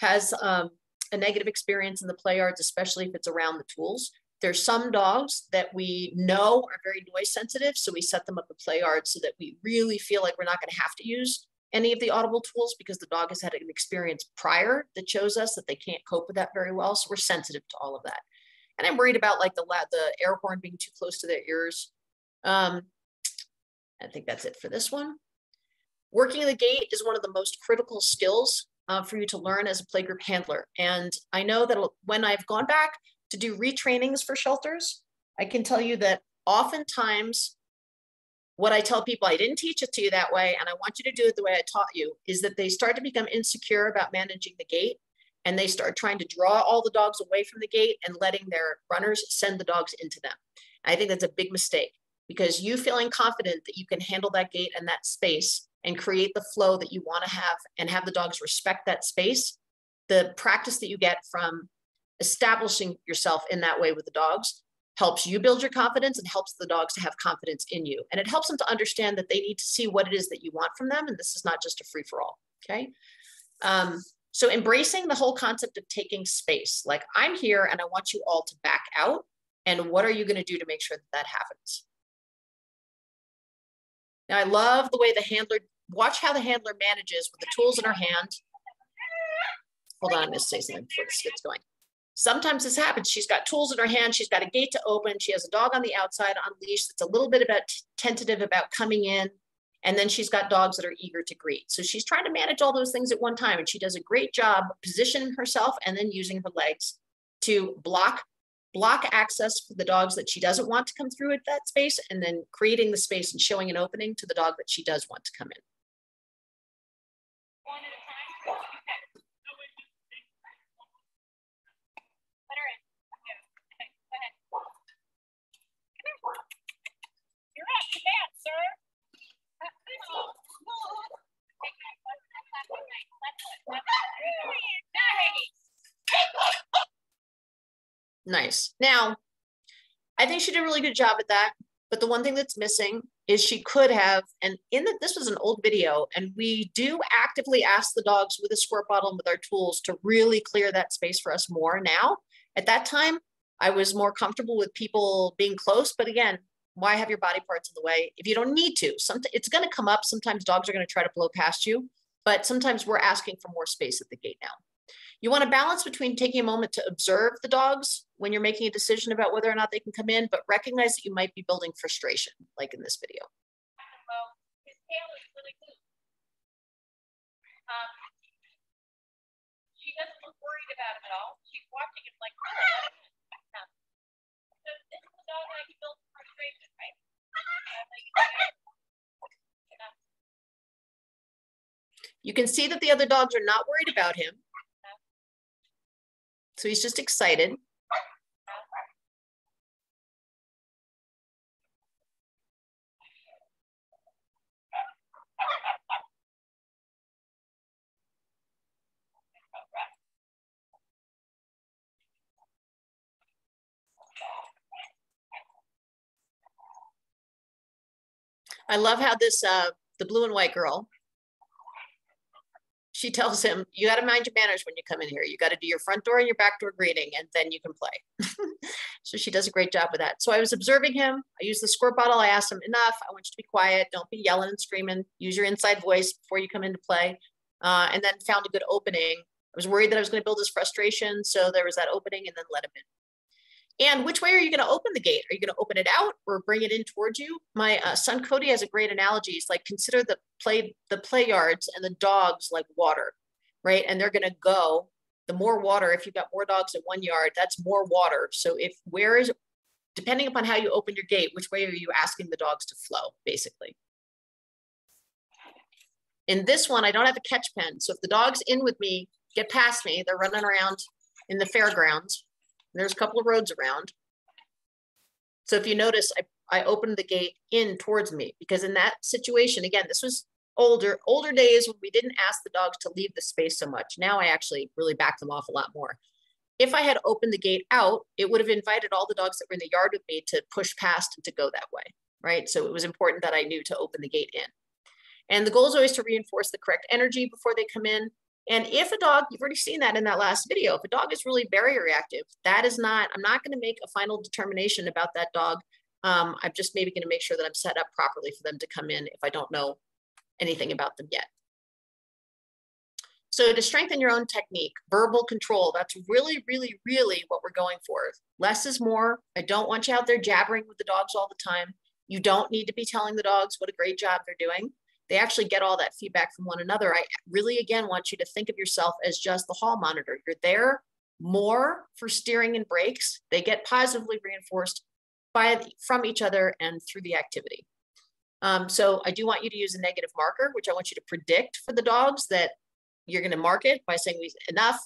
has um, a negative experience in the play yards, especially if it's around the tools. There's some dogs that we know are very noise sensitive, so we set them up in play yards so that we really feel like we're not going to have to use any of the audible tools because the dog has had an experience prior that shows us that they can't cope with that very well. So we're sensitive to all of that. And I'm worried about like the the air horn being too close to their ears. Um, I think that's it for this one. Working the gate is one of the most critical skills uh, for you to learn as a playgroup handler. And I know that when I've gone back to do retrainings for shelters, I can tell you that oftentimes what I tell people, I didn't teach it to you that way, and I want you to do it the way I taught you, is that they start to become insecure about managing the gate and they start trying to draw all the dogs away from the gate and letting their runners send the dogs into them. I think that's a big mistake because you feeling confident that you can handle that gate and that space and create the flow that you want to have and have the dogs respect that space, the practice that you get from establishing yourself in that way with the dogs helps you build your confidence and helps the dogs to have confidence in you. And it helps them to understand that they need to see what it is that you want from them. And this is not just a free for all. Okay. Um, so embracing the whole concept of taking space, like I'm here and I want you all to back out. And what are you going to do to make sure that that happens? Now, I love the way the handler watch how the handler manages with the tools in her hand. Hold on, I'm gonna say something before this gets going. Sometimes this happens. She's got tools in her hand. She's got a gate to open. She has a dog on the outside on leash that's a little bit about tentative about coming in. And then she's got dogs that are eager to greet. So she's trying to manage all those things at one time. And she does a great job positioning herself and then using her legs to block block access for the dogs that she doesn't want to come through at that space and then creating the space and showing an opening to the dog that she does want to come in. One at a time? Put her in. Yeah. Okay, go ahead. Come here. You're up to bat, sir. Uh, good job. Take that left foot, left foot, right, left foot, left foot. Nice. Nice. Now, I think she did a really good job at that. But the one thing that's missing is she could have, and in that this was an old video, and we do actively ask the dogs with a squirt bottle and with our tools to really clear that space for us more now. At that time, I was more comfortable with people being close, but again, why have your body parts in the way if you don't need to? Sometimes it's going to come up. Sometimes dogs are going to try to blow past you, but sometimes we're asking for more space at the gate now. You want to balance between taking a moment to observe the dogs when you're making a decision about whether or not they can come in, but recognize that you might be building frustration, like in this video. Well, his tail is really good. Um, she doesn't look worried about it at all. She's watching him like, let him in." Um, So this is dog that he built frustration, right? Like, You can see that the other dogs are not worried about him. So he's just excited. I love how this, uh, the blue and white girl, she tells him, you got to mind your manners when you come in here. You got to do your front door and your back door greeting, and then you can play. so she does a great job with that. So I was observing him. I used the squirt bottle. I asked him, enough. I want you to be quiet. Don't be yelling and screaming. Use your inside voice before you come into play. Uh, and then found a good opening. I was worried that I was going to build his frustration. So there was that opening and then let him in. And which way are you going to open the gate? Are you going to open it out or bring it in towards you? My uh, son Cody has a great analogy. It's like consider the play the play yards and the dogs like water, right? And they're going to go. The more water, if you've got more dogs in one yard, that's more water. So if where is, depending upon how you open your gate, which way are you asking the dogs to flow, basically? In this one, I don't have a catch pen. So if the dogs in with me get past me, they're running around in the fairgrounds there's a couple of roads around. So if you notice, I, I opened the gate in towards me because in that situation, again, this was older, older days when we didn't ask the dogs to leave the space so much. Now I actually really back them off a lot more. If I had opened the gate out, it would have invited all the dogs that were in the yard with me to push past and to go that way, right? So it was important that I knew to open the gate in. And the goal is always to reinforce the correct energy before they come in. And if a dog, you've already seen that in that last video, if a dog is really very reactive, that is not, I'm not going to make a final determination about that dog. Um, I'm just maybe going to make sure that I'm set up properly for them to come in if I don't know anything about them yet. So to strengthen your own technique, verbal control, that's really, really, really what we're going for. Less is more. I don't want you out there jabbering with the dogs all the time. You don't need to be telling the dogs what a great job they're doing they actually get all that feedback from one another. I really, again, want you to think of yourself as just the hall monitor. You're there more for steering and brakes. They get positively reinforced by from each other and through the activity. Um, so I do want you to use a negative marker, which I want you to predict for the dogs that you're going to mark it by saying enough,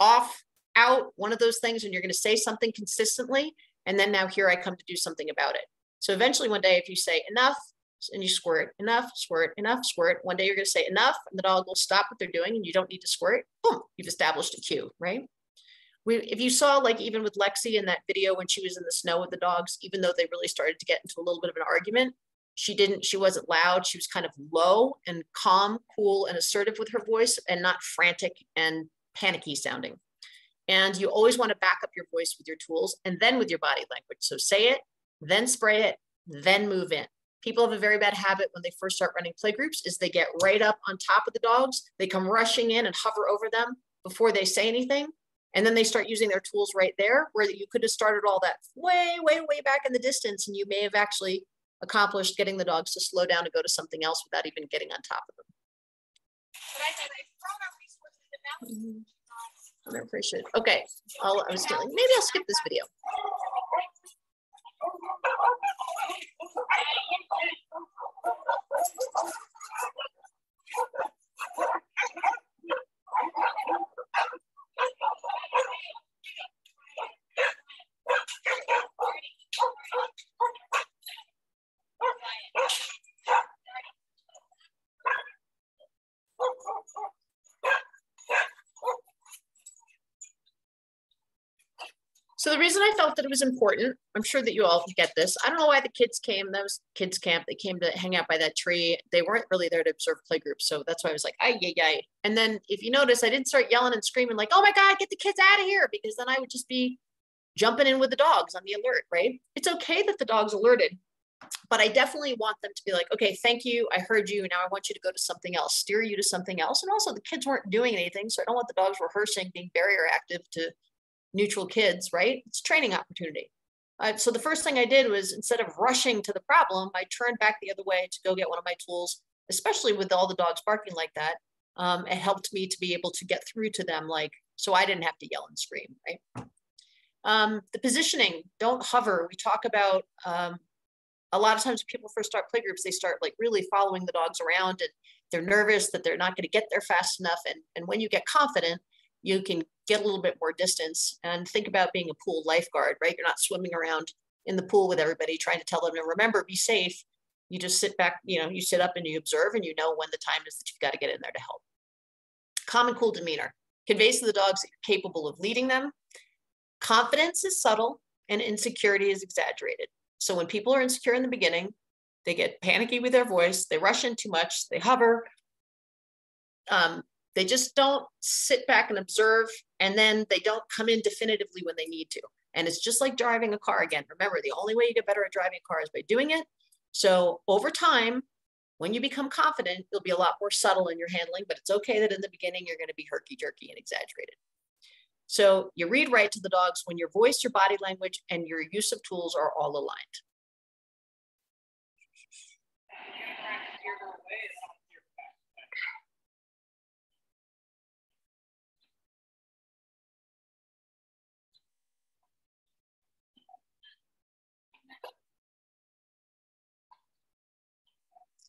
off, out, one of those things, and you're going to say something consistently. And then now here I come to do something about it. So eventually one day, if you say enough, and you squirt enough, squirt enough, squirt. One day you're going to say enough, and the dog will stop what they're doing, and you don't need to squirt. Boom, you've established a cue, right? We, if you saw, like even with Lexi in that video when she was in the snow with the dogs, even though they really started to get into a little bit of an argument, she didn't. She wasn't loud. She was kind of low and calm, cool, and assertive with her voice, and not frantic and panicky sounding. And you always want to back up your voice with your tools and then with your body language. So say it, then spray it, then move in people have a very bad habit when they first start running play groups is they get right up on top of the dogs. They come rushing in and hover over them before they say anything. And then they start using their tools right there where you could have started all that way way way back in the distance and you may have actually accomplished getting the dogs to slow down and go to something else without even getting on top of them. But I said, I've thrown our resources and now it's Mhm. I appreciate it. Okay, I'll, I was feeling, maybe I'll skip this video. So the reason I felt that it was important, I'm sure that you all get this. I don't know why the kids came. That was kids camp. They came to hang out by that tree. They weren't really there to observe play playgroups. So that's why I was like, ay, yay, yay. And then if you notice, I didn't start yelling and screaming like, oh my God, get the kids out of here. Because then I would just be jumping in with the dogs on the alert, right? It's okay that the dog's alerted, but I definitely want them to be like, okay, thank you. I heard you. Now I want you to go to something else, steer you to something else. And also the kids weren't doing anything. So I don't want the dogs rehearsing, being barrier active to neutral kids, right? It's training opportunity. Uh, so the first thing I did was instead of rushing to the problem, I turned back the other way to go get one of my tools, especially with all the dogs barking like that. Um, it helped me to be able to get through to them, like, so I didn't have to yell and scream, right? Um, the positioning, don't hover. We talk about um, a lot of times people first start playgroups, they start like really following the dogs around and they're nervous that they're not going to get there fast enough. And, and when you get confident, you can get a little bit more distance and think about being a pool lifeguard, right? You're not swimming around in the pool with everybody trying to tell them to remember, be safe. You just sit back, you know, you sit up and you observe and you know when the time is that you've got to get in there to help. Calm and cool demeanor conveys to the dogs that you're capable of leading them. Confidence is subtle and insecurity is exaggerated. So when people are insecure in the beginning, they get panicky with their voice, they rush in too much, they hover, um, they just don't sit back and observe, and then they don't come in definitively when they need to. And it's just like driving a car again. Remember, the only way you get better at driving a car is by doing it. So over time, when you become confident, you'll be a lot more subtle in your handling, but it's okay that in the beginning you're going to be herky jerky and exaggerated. So you read right to the dogs when your voice, your body language, and your use of tools are all aligned.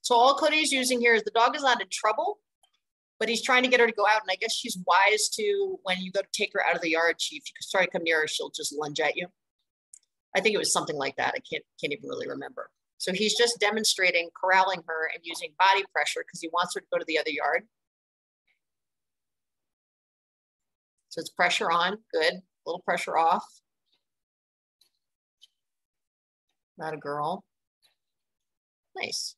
So all Cody is using here is the dog is not in trouble, but he's trying to get her to go out. And I guess she's wise to when you go to take her out of the yard, she if you try to come near her, she'll just lunge at you. I think it was something like that. I can't can't even really remember. So he's just demonstrating corralling her and using body pressure because he wants her to go to the other yard. So it's pressure on, good. A little pressure off. Not a girl. Nice.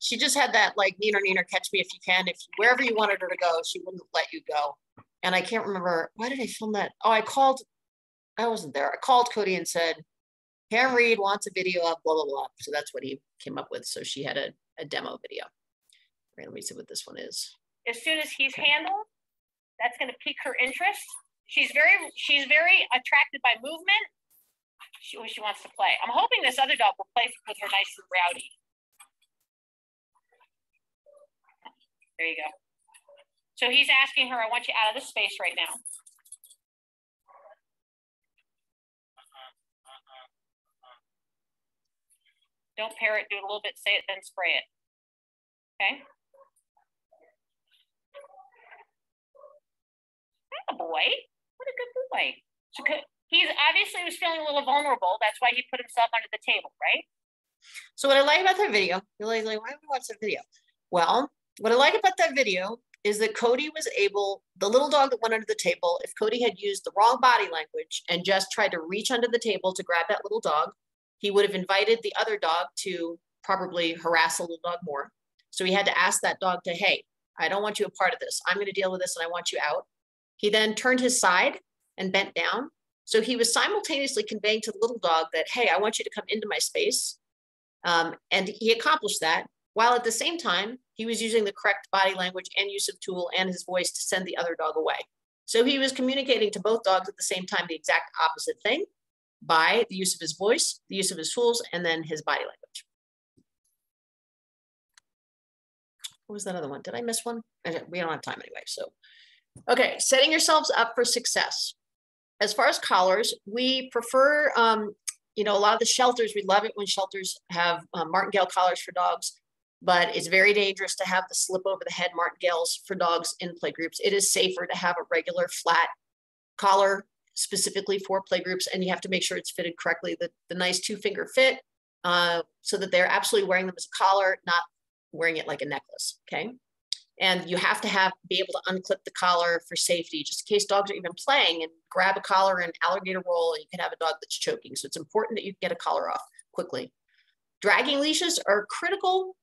She just had that like neener neener catch me if you can. If wherever you wanted her to go she wouldn't let you go. And i can't remember why did i film that? Oh i called i wasn't there. I called cody and said Pam Reid wants a video of blah blah blah. So that's what he came up with. So she had a, a demo video. Right, let me see what this one is. As soon as he's handled that's going to pique her interest. She's very she's very attracted by movement. She, she wants to play. I'm hoping this other dog will play with her nice and rowdy There you go. So he's asking her, I want you out of the space right now. Don't pair it, do it a little bit, say it, then spray it. Okay. That boy. What a good boy. So he's obviously was feeling a little vulnerable. That's why he put himself under the table, right? So what I like about that video, you're like, why would we watch that video? Well, what I like about that video is that Cody was able, the little dog that went under the table, if Cody had used the wrong body language and just tried to reach under the table to grab that little dog, he would have invited the other dog to probably harass the little dog more. So he had to ask that dog to, hey, I don't want you a part of this. I'm going to deal with this and I want you out. He then turned his side and bent down. So he was simultaneously conveying to the little dog that, hey, I want you to come into my space. Um, and he accomplished that while at the same time, he was using the correct body language and use of tool and his voice to send the other dog away. So he was communicating to both dogs at the same time the exact opposite thing by the use of his voice, the use of his tools, and then his body language. what was that other one? Did I miss one? We don't have time anyway. So, okay, setting yourselves up for success. As far as collars, we prefer, um, you know, a lot of the shelters, we love it when shelters have um, martingale collars for dogs, but it's very dangerous to have the slip over the head martingales for dogs in play groups. It is safer to have a regular flat collar specifically for play groups, and you have to make sure it's fitted correctly, the, the nice two finger fit, uh, so that they're absolutely wearing them as a collar, not wearing it like a necklace, okay? And you have to have be able to unclip the collar for safety, just in case dogs are even playing and grab a collar and alligator roll, and you can have a dog that's choking. So it's important that you get a collar off quickly. Dragging leashes are critical.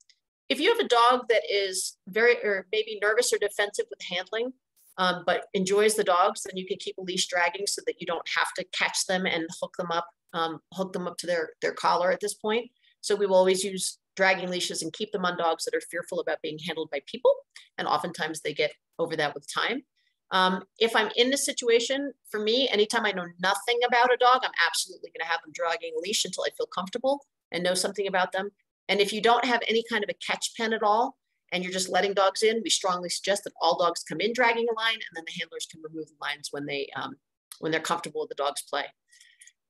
If you have a dog that is very, or maybe nervous or defensive with handling, um, but enjoys the dogs, then you can keep a leash dragging so that you don't have to catch them and hook them up, um, hook them up to their, their collar at this point. So we will always use dragging leashes and keep them on dogs that are fearful about being handled by people. And oftentimes they get over that with time. Um, if I'm in a situation, for me, anytime I know nothing about a dog, I'm absolutely going to have them dragging a leash until I feel comfortable and know something about them. And if you don't have any kind of a catch pen at all, and you're just letting dogs in, we strongly suggest that all dogs come in dragging a line, and then the handlers can remove the lines when they um, when they're comfortable with the dog's play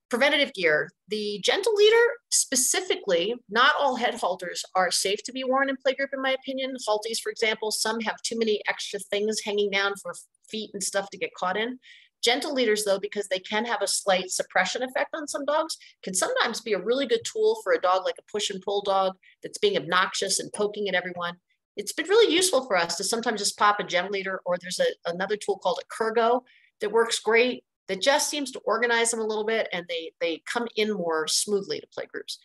preventative gear. The gentle leader specifically, not all head halters are safe to be worn in playgroup, in my opinion. Halties, for example, some have too many extra things hanging down for feet and stuff to get caught in. Gentle leaders, though, because they can have a slight suppression effect on some dogs, can sometimes be a really good tool for a dog like a push and pull dog that's being obnoxious and poking at everyone. It's been really useful for us to sometimes just pop a gentle leader, or there's a, another tool called a Kurgo that works great that just seems to organize them a little bit and they, they come in more smoothly to play groups.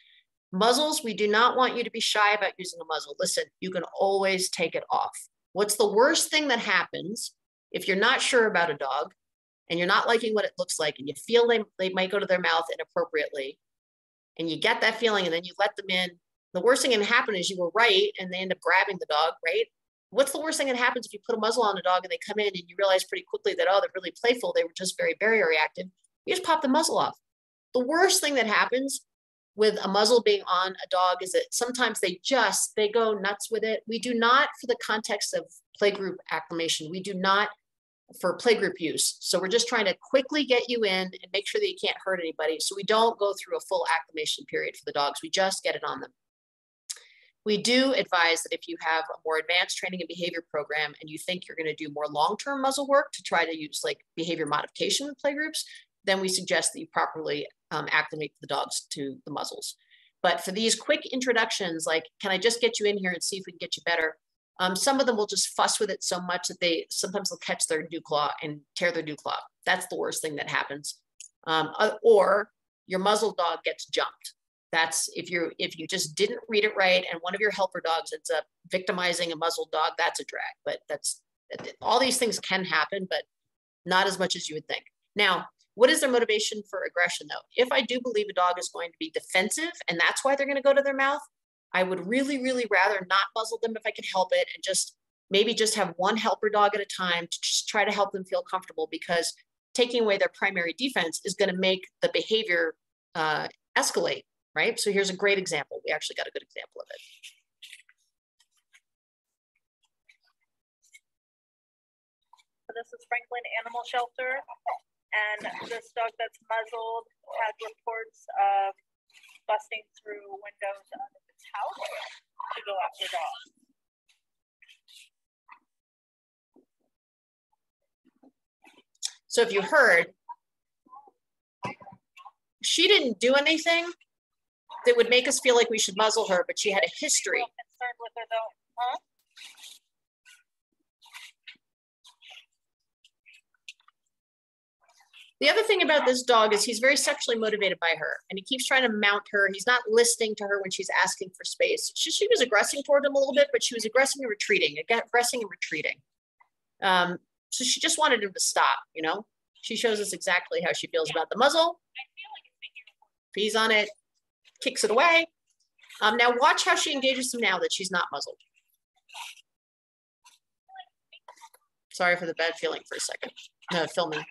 Muzzles, we do not want you to be shy about using a muzzle. Listen, you can always take it off. What's the worst thing that happens if you're not sure about a dog and you're not liking what it looks like and you feel they, they might go to their mouth inappropriately and you get that feeling and then you let them in? The worst thing can happen is you were right and they end up grabbing the dog, right? what's the worst thing that happens if you put a muzzle on a dog and they come in and you realize pretty quickly that, oh, they're really playful. They were just very barrier reactive. You just pop the muzzle off. The worst thing that happens with a muzzle being on a dog is that sometimes they just, they go nuts with it. We do not, for the context of playgroup acclimation, we do not for playgroup use. So we're just trying to quickly get you in and make sure that you can't hurt anybody. So we don't go through a full acclimation period for the dogs. We just get it on them. We do advise that if you have a more advanced training and behavior program and you think you're going to do more long-term muzzle work to try to use like behavior modification with playgroups, then we suggest that you properly um, acclimate the dogs to the muzzles. But for these quick introductions, like, can I just get you in here and see if we can get you better? Um, some of them will just fuss with it so much that they sometimes they'll catch their dew claw and tear their dew claw. That's the worst thing that happens. Um, uh, or your muzzle dog gets jumped that's if you if you just didn't read it right and one of your helper dogs ends up victimizing a muzzled dog that's a drag but that's all these things can happen but not as much as you would think now what is their motivation for aggression though if i do believe a dog is going to be defensive and that's why they're going to go to their mouth i would really really rather not muzzle them if i can help it and just maybe just have one helper dog at a time to just try to help them feel comfortable because taking away their primary defense is going to make the behavior uh, escalate right? So here's a great example. We actually got a good example of it. This is Franklin Animal Shelter, and this dog that's muzzled had reports of busting through windows of its house to go after dogs. So if you heard, she didn't do anything, that would make us feel like we should muzzle her, but she had a history. Concerned with her though, huh? The other thing about this dog is he's very sexually motivated by her and he keeps trying to mount her. He's not listening to her when she's asking for space. She, she was aggressing toward him a little bit, but she was aggressing and retreating, aggressing and retreating. Um, so she just wanted him to stop, you know? She shows us exactly how she feels about the muzzle. He's on it kicks it away. Um, now watch how she engages him now that she's not muzzled. Sorry for the bad feeling for a second. No, filming.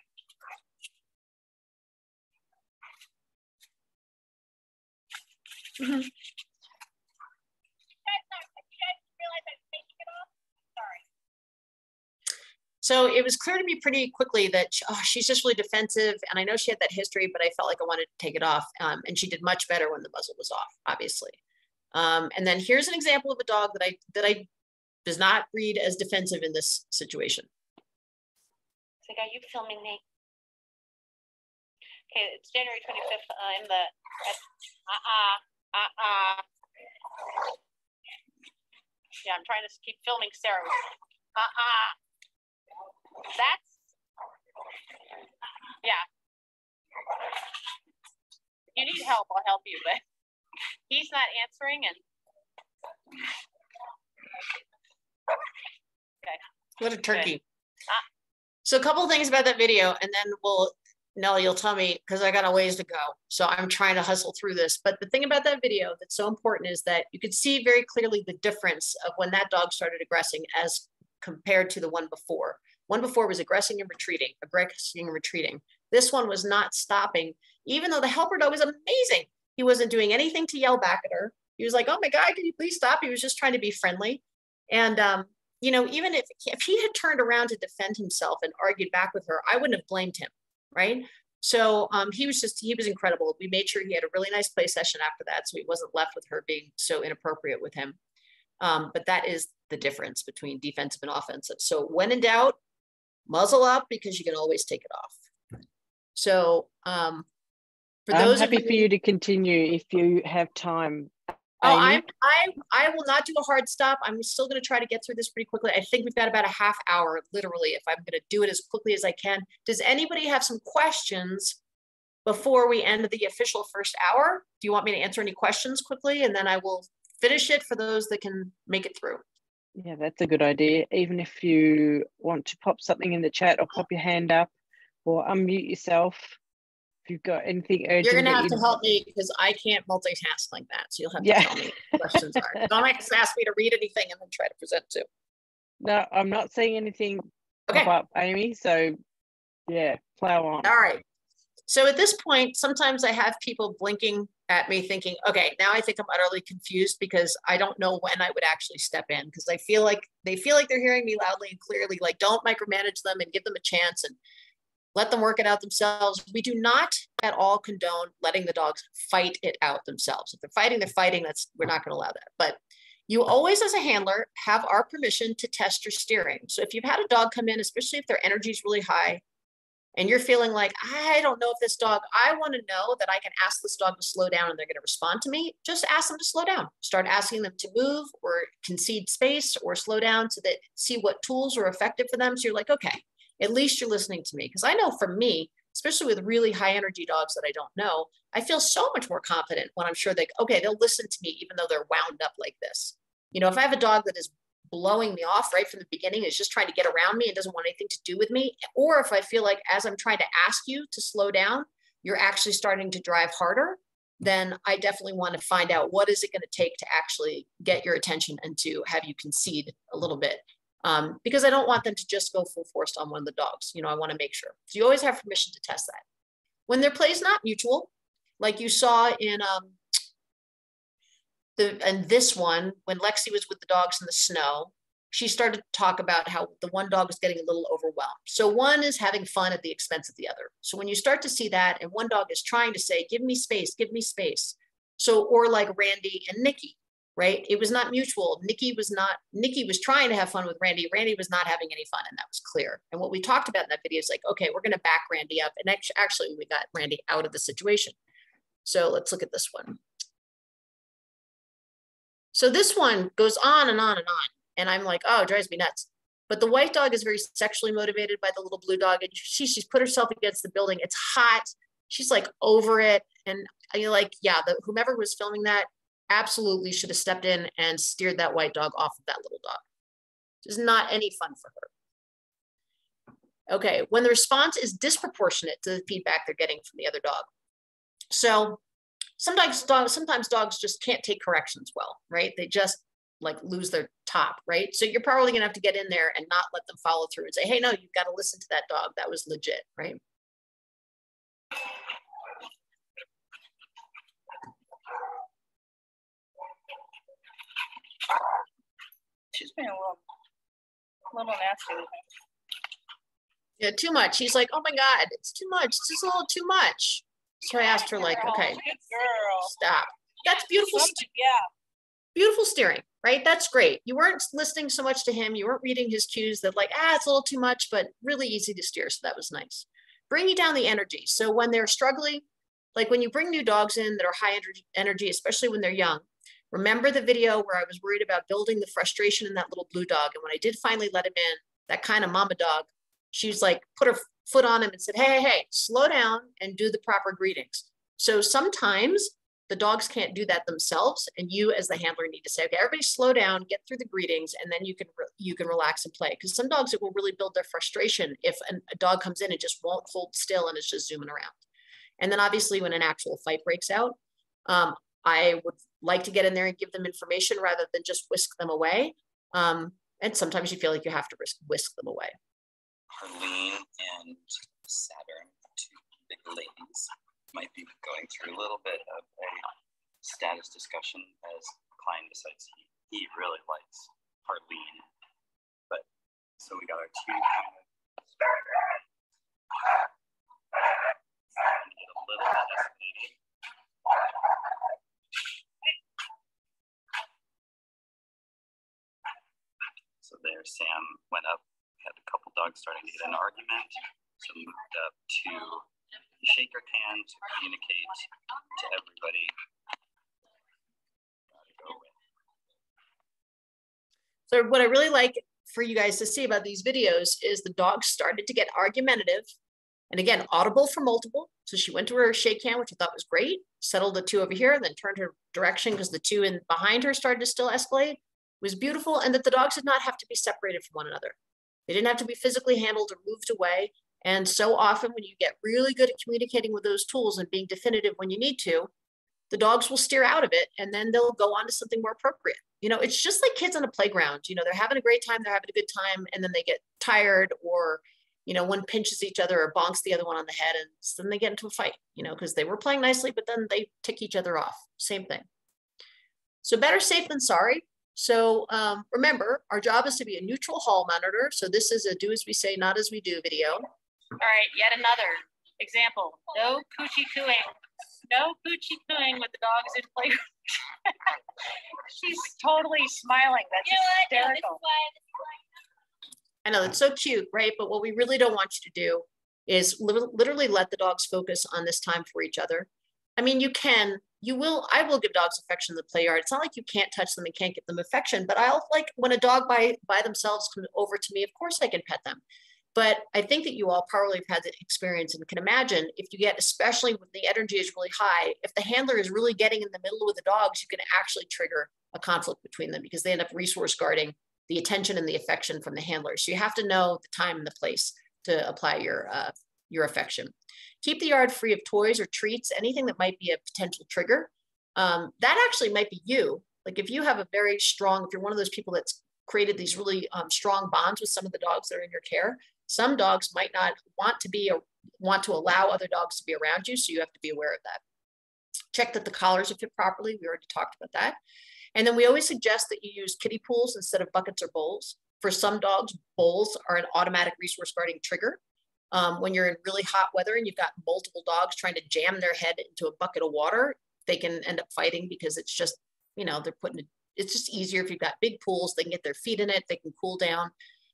So it was clear to me pretty quickly that oh, she's just really defensive. And I know she had that history, but I felt like I wanted to take it off. Um, and she did much better when the muzzle was off, obviously. Um, and then here's an example of a dog that I that I does not read as defensive in this situation. So are you filming me? Okay, it's January 25th. I'm the uh-uh, uh-uh. Yeah, I'm trying to keep filming Sarah. Uh-uh. That's, yeah. You need help, I'll help you, but he's not answering and. Okay. What a turkey. Ah. So a couple things about that video and then we'll, Nellie, you'll tell me because I got a ways to go. So I'm trying to hustle through this. But the thing about that video that's so important is that you could see very clearly the difference of when that dog started aggressing as compared to the one before. One before was aggressing and retreating, aggressing and retreating. This one was not stopping, even though the helper dog was amazing. He wasn't doing anything to yell back at her. He was like, "Oh my God, can you please stop?" He was just trying to be friendly. And um, you know, even if if he had turned around to defend himself and argued back with her, I wouldn't have blamed him, right? So um, he was just he was incredible. We made sure he had a really nice play session after that, so he wasn't left with her being so inappropriate with him. Um, but that is the difference between defensive and offensive. So when in doubt, muzzle up because you can always take it off. So um, for I'm those happy you, for you to continue if you have time. Oh, I'm, I I will not do a hard stop. I'm still going to try to get through this pretty quickly. I think we've got about a half hour, literally, if I'm going to do it as quickly as I can. Does anybody have some questions before we end the official first hour? Do you want me to answer any questions quickly, and then I will finish it for those that can make it through? Yeah, that's a good idea. Even if you want to pop something in the chat or pop your hand up or unmute yourself, you've got anything urgent. You're gonna have to help me because I can't multitask like that. So you'll have to yeah. tell me questions are. Don't ask me to read anything and then try to present to. No, I'm not seeing anything okay. up, Aimee. So yeah, plow on. All right. So at this point, sometimes I have people blinking at me thinking, okay, now I think I'm utterly confused because I don't know when I would actually step in because I feel like they feel like they're hearing me loudly and clearly. Like, don't micromanage them and give them a chance and let them work it out themselves. We do not at all condone letting the dogs fight it out themselves. If they're fighting, they're fighting. That's we're not going to allow that. But you always, as a handler, have our permission to test your steering. So if you've had a dog come in, especially if their energy is really high, and you're feeling like, I don't know if this dog, I want to know that I can ask this dog to slow down and they're going to respond to me, just ask them to slow down. Start asking them to move or concede space or slow down so that see what tools are effective for them. So you're like, okay, at least you're listening to me. Because I know for me, especially with really high energy dogs that I don't know, I feel so much more confident when I'm sure they, okay, they'll listen to me even though they're wound up like this. You know, if I have a dog that is blowing me off right from the beginning is just trying to get around me and doesn't want anything to do with me or if i feel like as i'm trying to ask you to slow down you're actually starting to drive harder then i definitely want to find out what is it going to take to actually get your attention and to have you concede a little bit um, because i don't want them to just go full force on one of the dogs you know i want to make sure. So you always have permission to test that. When their play is not mutual like you saw in um, the and this one when lexi was with the dogs in the snow she started to talk about how the one dog was getting a little overwhelmed. So one is having fun at the expense of the other. So when you start to see that and one dog is trying to say give me space give me space. So or like randy and nikki right it was not mutual nikki was not nikki was trying to have fun with randy randy was not having any fun and that was clear and what we talked about in that video is like okay we're going to back randy up and actually we got randy out of the situation so let's look at this one so this one goes on and on and on. And I'm like, oh, it drives me nuts. But the white dog is very sexually motivated by the little blue dog. And she, she's put herself against the building. It's hot. She's like over it. And you're like, yeah, the, whomever was filming that absolutely should have stepped in and steered that white dog off of that little dog. It's not any fun for her. Okay, when the response is disproportionate to the feedback they're getting from the other dog. So sometimes dogs sometimes dogs just can't take corrections well right they just like lose their top right so you're probably to have to get in there and not let them follow through and say hey no you've got to listen to that dog that was legit right she's been a little a little nasty with him Yeah, too much. He's like, oh my God, it's too much. It's just a little too much. So I asked her, like, okay, stop. That's beautiful. st- Yeah. beautiful steering, right? That's great. You weren't listening so much to him. You weren't reading his cues that like, ah, it's a little too much, but really easy to steer. So that was nice. Bringing down the energy. So when they're struggling, like when you bring new dogs in that are high energy, especially when they're young, remember the video where I was worried about building the frustration in that little blue dog. And when I did finally let him in, that kind of mama dog, she was like, put her foot on him and said, hey, hey, hey, slow down and do the proper greetings. So sometimes the dogs can't do that themselves and you as the handler need to say okay everybody slow down get through the greetings and then you can you can relax and play because some dogs it will really build their frustration if an, a dog comes in and just won't hold still and is just zooming around and then obviously when an actual fight breaks out um, i would like to get in there and give them information rather than just whisk them away um, and sometimes you feel like you have to risk, whisk them away Harleen and Saturn, two big ladies, might be going through a little bit of a status discussion as Klein decides he, he really likes Harleen. But so we got our two kind of get a little bit escalating. So there, Sam went up, had a couple dogs starting to get an argument. So moved up to shake her hand to communicate to everybody. So what I really like for you guys to see about these videos is the dog started to get argumentative. And again, audible for multiple. So she went to her shake can, which I thought was great, settled the two over here, then turned her direction because the two in behind her started to still escalate. Was beautiful. And that the dogs did not have to be separated from one another. They didn't have to be physically handled or moved away. And so often when you get really good at communicating with those tools and being definitive when you need to, the dogs will steer out of it and then they'll go on to something more appropriate. You know, it's just like kids on a playground. You know, they're having a great time, they're having a good time, and then they get tired or, you know, one pinches each other or bonks the other one on the head and then they get into a fight, you know, because they were playing nicely, but then they tick each other off. Same thing. So better safe than sorry. So um, remember, our job is to be a neutral hall monitor. So this is a do as we say, not as we do video. All right, yet another example. No coochie cooing. No coochie cooing with the dogs in playroom. She's totally smiling. That's You know what? No, this is hysterical. why, this is why I know it's so cute, right? But what we really don't want you to do is li- literally let the dogs focus on this time for each other. I mean, you can, you will, I will give dogs affection in the play yard. It's not like you can't touch them and can't give them affection, but I'll like when a dog by by themselves come over to me, of course I can pet them. But I think that you all probably have had the experience and can imagine if you get, especially when the energy is really high, if the handler is really getting in the middle with the dogs, you can actually trigger a conflict between them because they end up resource guarding the attention and the affection from the handler. So you have to know the time and the place to apply your uh, your affection. Keep the yard free of toys or treats, anything that might be a potential trigger. Um, that actually might be you. Like if you have a very strong, if you're one of those people that's created these really um, strong bonds with some of the dogs that are in your care, some dogs might not want to be a, want to allow other dogs to be around you, so you have to be aware of that. Check that the collars are fit properly. We already talked about that. And then we always suggest that you use kiddie pools instead of buckets or bowls. For some dogs, bowls are an automatic resource guarding trigger. Um, when you're in really hot weather and you've got multiple dogs trying to jam their head into a bucket of water, they can end up fighting because it's just, you know, they're putting it, it's just easier if you've got big pools, they can get their feet in it, they can cool down.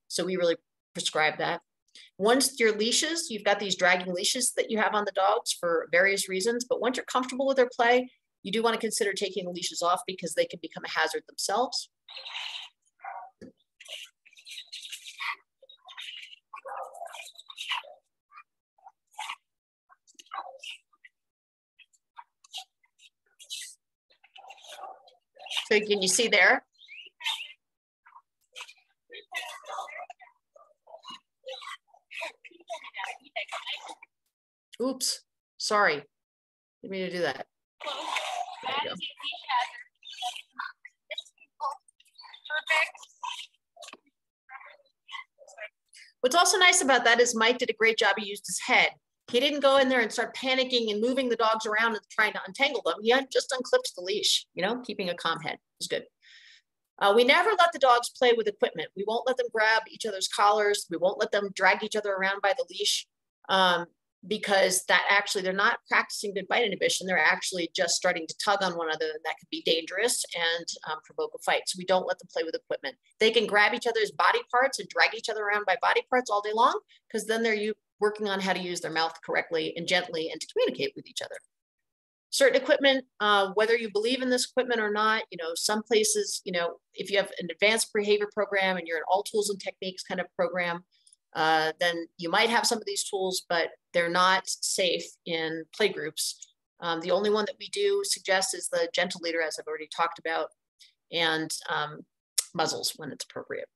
So we really prescribe that. Once your leashes, you've got these dragging leashes that you have on the dogs for various reasons, but once you're comfortable with their play, you do want to consider taking the leashes off because they can become a hazard themselves. So can you see there? Oops, sorry. Didn't mean to do that. What's also nice about that is Mike did a great job. He used his head. He didn't go in there and start panicking and moving the dogs around and trying to untangle them. He just unclipped the leash, you know, keeping a calm head. Was good. Uh, we never let the dogs play with equipment. We won't let them grab each other's collars. We won't let them drag each other around by the leash um, because that actually, they're not practicing good bite inhibition. They're actually just starting to tug on one another and that could be dangerous and um, provoke a fight. So we don't let them play with equipment. They can grab each other's body parts and drag each other around by body parts all day long because then they're working on how to use their mouth correctly and gently and to communicate with each other certain equipment, uh, whether you believe in this equipment or not, you know, some places, you know, if you have an advanced behavior program and you're an all tools and techniques kind of program, uh, then you might have some of these tools, but they're not safe in play groups. Um, the only one that we do suggest is the gentle leader, as I've already talked about, and um, muzzles when it's appropriate.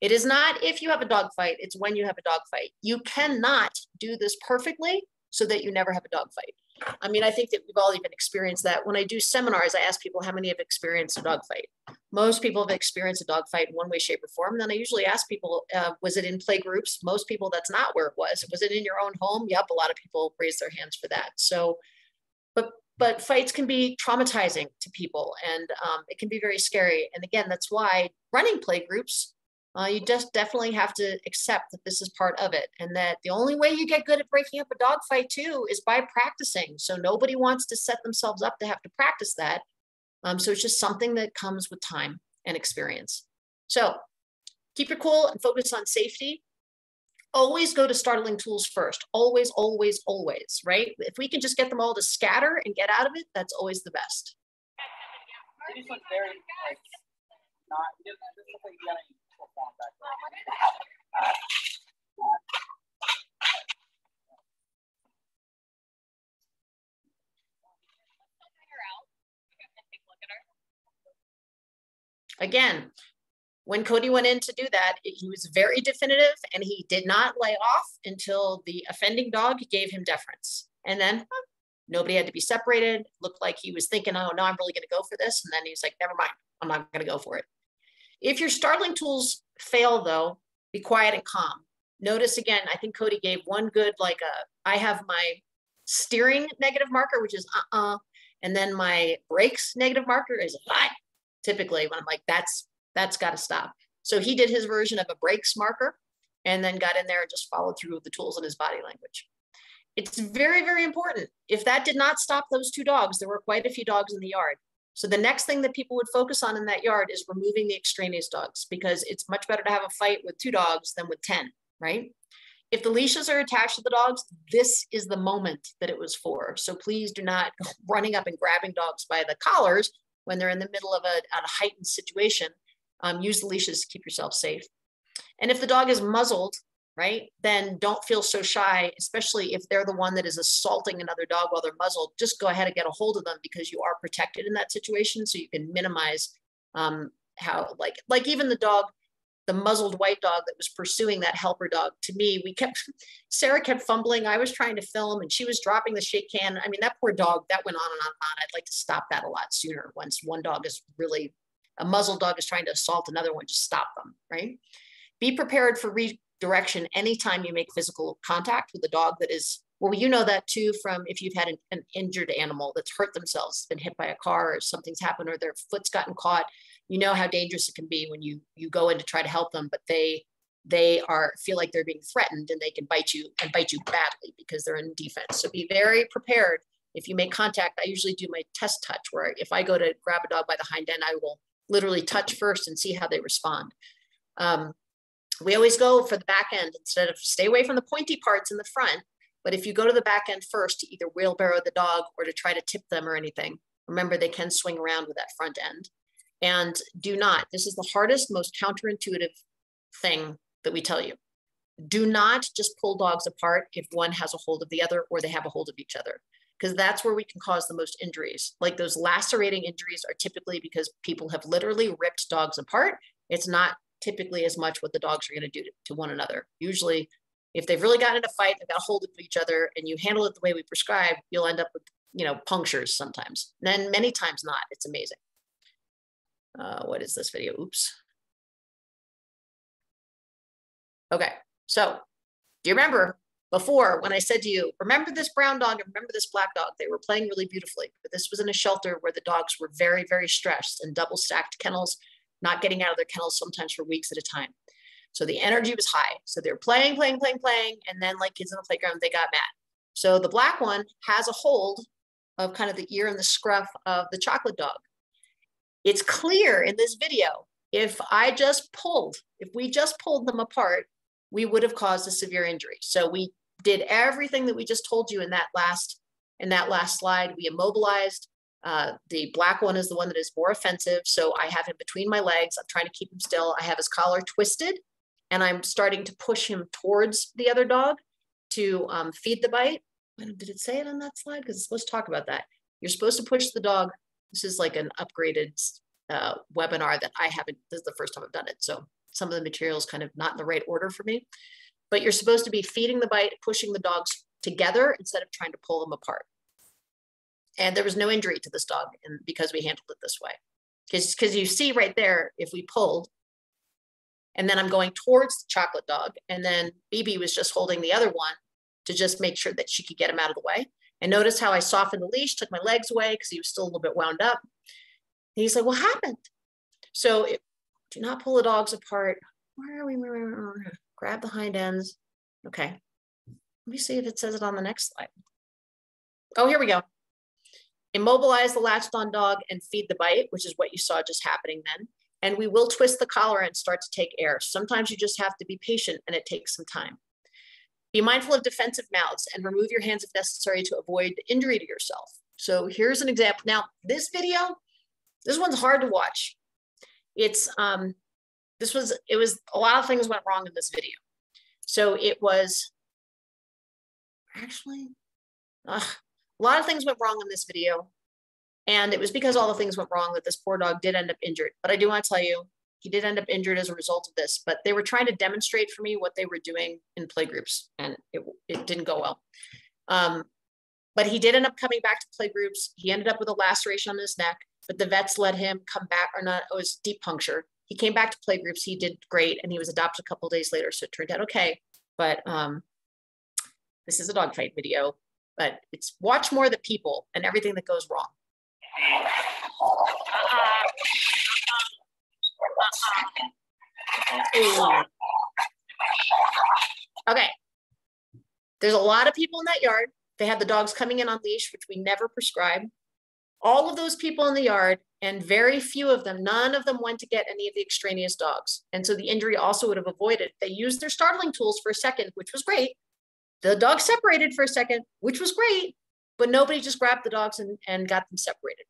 It is not if you have a dog fight, it's when you have a dog fight. You cannot do this perfectly so that you never have a dog fight. I mean, I think that we've all even experienced that. When I do seminars, I ask people how many have experienced a dog fight. Most people have experienced a dog fight in one way, shape, or form. Then I usually ask people, uh, was it in play groups? Most people, that's not where it was. Was it in your own home? Yep, a lot of people raise their hands for that. So, but but fights can be traumatizing to people, and um, it can be very scary. And again, that's why running play groups uh, you just definitely have to accept that this is part of it and that the only way you get good at breaking up a dog fight too is by practicing. So nobody wants to set themselves up to have to practice that. Um, so it's just something that comes with time and experience. So keep your cool and focus on safety. Always go to startling tools first. Always, always, always, right? If we can just get them all to scatter and get out of it, that's always the best. Again, when Cody went in to do that, he was very definitive and he did not lay off until the offending dog gave him deference. And then nobody had to be separated. Looked like he was thinking, oh, no, I'm really going to go for this. And then he was like, never mind, I'm not going to go for it. If your startling tools fail though, be quiet and calm. Notice again, I think Cody gave one good, like a, I have my steering negative marker, which is uh-uh. And then my brakes negative marker is fine. Typically when I'm like, that's, that's got to stop. So he did his version of a brakes marker and then got in there and just followed through with the tools in his body language. It's very, very important. If that did not stop those two dogs, there were quite a few dogs in the yard. So the next thing that people would focus on in that yard is removing the extraneous dogs because it's much better to have a fight with two dogs than with 10, right? If the leashes are attached to the dogs, this is the moment that it was for. So please do not go running up and grabbing dogs by the collars when they're in the middle of a, a heightened situation. Um, use the leashes to keep yourself safe. And if the dog is muzzled, right? Then don't feel so shy, especially if they're the one that is assaulting another dog while they're muzzled. Just go ahead and get a hold of them because you are protected in that situation. So you can minimize um, how, like, like even the dog, the muzzled white dog that was pursuing that helper dog. To me, we kept Sarah kept fumbling. I was trying to film, and she was dropping the shake can. I mean, that poor dog. That went on and on and on. I'd like to stop that a lot sooner. Once one dog is really a muzzled dog is trying to assault another one, just stop them. Right. Be prepared for re direction anytime you make physical contact with a dog that is well you know that too from if you've had an, an, injured animal that's hurt themselves been hit by a car or something's happened or their foot's gotten caught you know how dangerous it can be when you you go in to try to help them but they they are feel like they're being threatened and they can bite you and bite you badly because they're in defense. So be very prepared. If you make contact i usually do my test touch where if i go to grab a dog by the hind end i will literally touch first and see how they respond. Um, we always go for the back end instead of stay away from the pointy parts in the front. But if you go to the back end first to either wheelbarrow the dog or to try to tip them or anything, remember they can swing around with that front end. And do not, this is the hardest, most counterintuitive thing that we tell you. Do not just pull dogs apart if one has a hold of the other or they have a hold of each other, because that's where we can cause the most injuries. Like those lacerating injuries are typically because people have literally ripped dogs apart. It's not typically as much what the dogs are going to do to one another. Usually, if they've really gotten in a fight, they've got hold of each other, and you handle it the way we prescribe, you'll end up with you know punctures sometimes. And then many times not. It's amazing. Uh, what is this video? Oops. Okay, so do you remember Before, when I said to you, remember this brown dog and remember this black dog, they were playing really beautifully. But this was in a shelter where the dogs were very, very stressed and double stacked kennels, not getting out of their kennels sometimes for weeks at a time. So the energy was high. So they're playing, playing, playing, playing. And then, like kids in the playground, they got mad. So the black one has a hold of kind of the ear and the scruff of the chocolate dog. It's clear in this video if I just pulled, if we just pulled them apart, we would have caused a severe injury. So we did everything that we just told you in that last in that last slide. We immobilized. Uh, the black one is the one that is more offensive. So I have him between my legs. I'm trying to keep him still. I have his collar twisted and I'm starting to push him towards the other dog to um, feed the bite. Did it say it on that slide? Because it's supposed to talk about that. You're supposed to push the dog. This is like an upgraded uh, webinar that I haven't, this is the first time I've done it. So some of the materials kind of not in the right order for me, but you're supposed to be feeding the bite, pushing the dogs together instead of trying to pull them apart. And there was no injury to this dog and because we handled it this way. Because because you see right there, if we pulled, and then I'm going towards the chocolate dog, and then BB was just holding the other one to just make sure that she could get him out of the way. And notice how I softened the leash, took my legs away because he was still a little bit wound up. And he's like, what happened? So it, do not pull the dogs apart. Where are we? Grab the hind ends. Okay. Let me see if it says it on the next slide. Oh, here we go. Immobilize the latched on dog and feed the bite, which is what you saw just happening then. And we will twist the collar and start to take air. Sometimes you just have to be patient and it takes some time. Be mindful of defensive mouths and remove your hands if necessary to avoid injury to yourself. So here's an example. Now, this video, this one's hard to watch. It's, um, this was, it was, a lot of things went wrong in this video. So it was, actually, uh, a lot of things went wrong in this video. And it was because all the things went wrong that this poor dog did end up injured. But I do want to tell you, he did end up injured as a result of this. But they were trying to demonstrate for me what they were doing in play groups, and it, it didn't go well. Um, but he did end up coming back to play groups. He ended up with a laceration on his neck but the vets let him come back or not, it was deep puncture. He came back to play groups. He did great and he was adopted a couple days later. So it turned out okay. But um, this is a dogfight video, but it's watch more the people and everything that goes wrong. Okay. There's a lot of people in that yard. They had the dogs coming in on leash, which we never prescribe all of those people in the yard and very few of them, none of them went to get any of the extraneous dogs. And so the injury also would have avoided. They used their startling tools for a second, which was great. The dogs separated for a second, which was great, but nobody just grabbed the dogs and, and got them separated.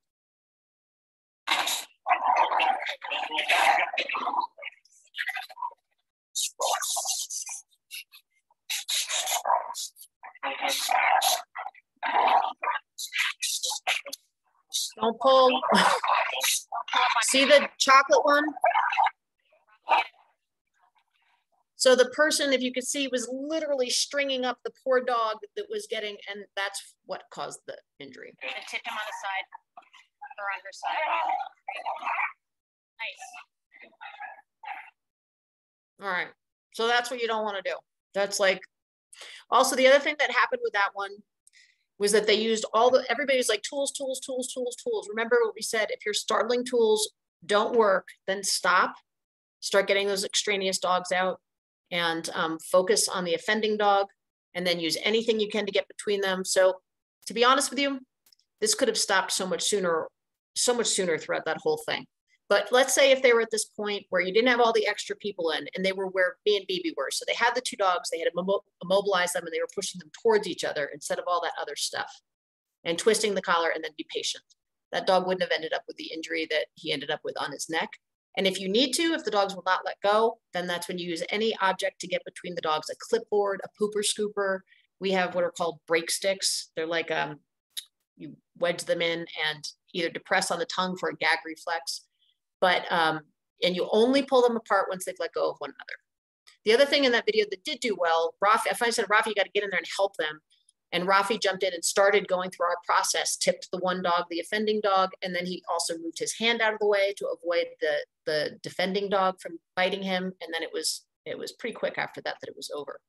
Don't pull. See the chocolate one? So the person, if you could see, was literally stringing up the poor dog that was getting, and that's what caused the injury. And tip him on the side or on her side. Nice. All right. So that's what you don't want to do. That's like, also the other thing that happened with that one was that they used all the everybody's like tools tools tools tools tools remember what we said if your startling tools don't work then stop start getting those extraneous dogs out and um, focus on the offending dog and then use anything you can to get between them so to be honest with you this could have stopped so much sooner so much sooner throughout that whole thing but let's say if they were at this point where you didn't have all the extra people in and they were where me and BB were. So they had the two dogs, they had to immobilize them and they were pushing them towards each other instead of all that other stuff and twisting the collar and then be patient. That dog wouldn't have ended up with the injury that he ended up with on his neck. And if you need to, if the dogs will not let go, then that's when you use any object to get between the dogs, a clipboard, a pooper scooper. We have what are called break sticks. They're like um, you wedge them in and either depress on the tongue for a gag reflex but um, and you only pull them apart once they've let go of one another. The other thing in that video that did do well, Rafi, if I said, Rafi, you got to get in there and help them. And Rafi jumped in and started going through our process, tipped the one dog, the offending dog, and then he also moved his hand out of the way to avoid the, the defending dog from biting him. And then it was, it was pretty quick after that that it was over.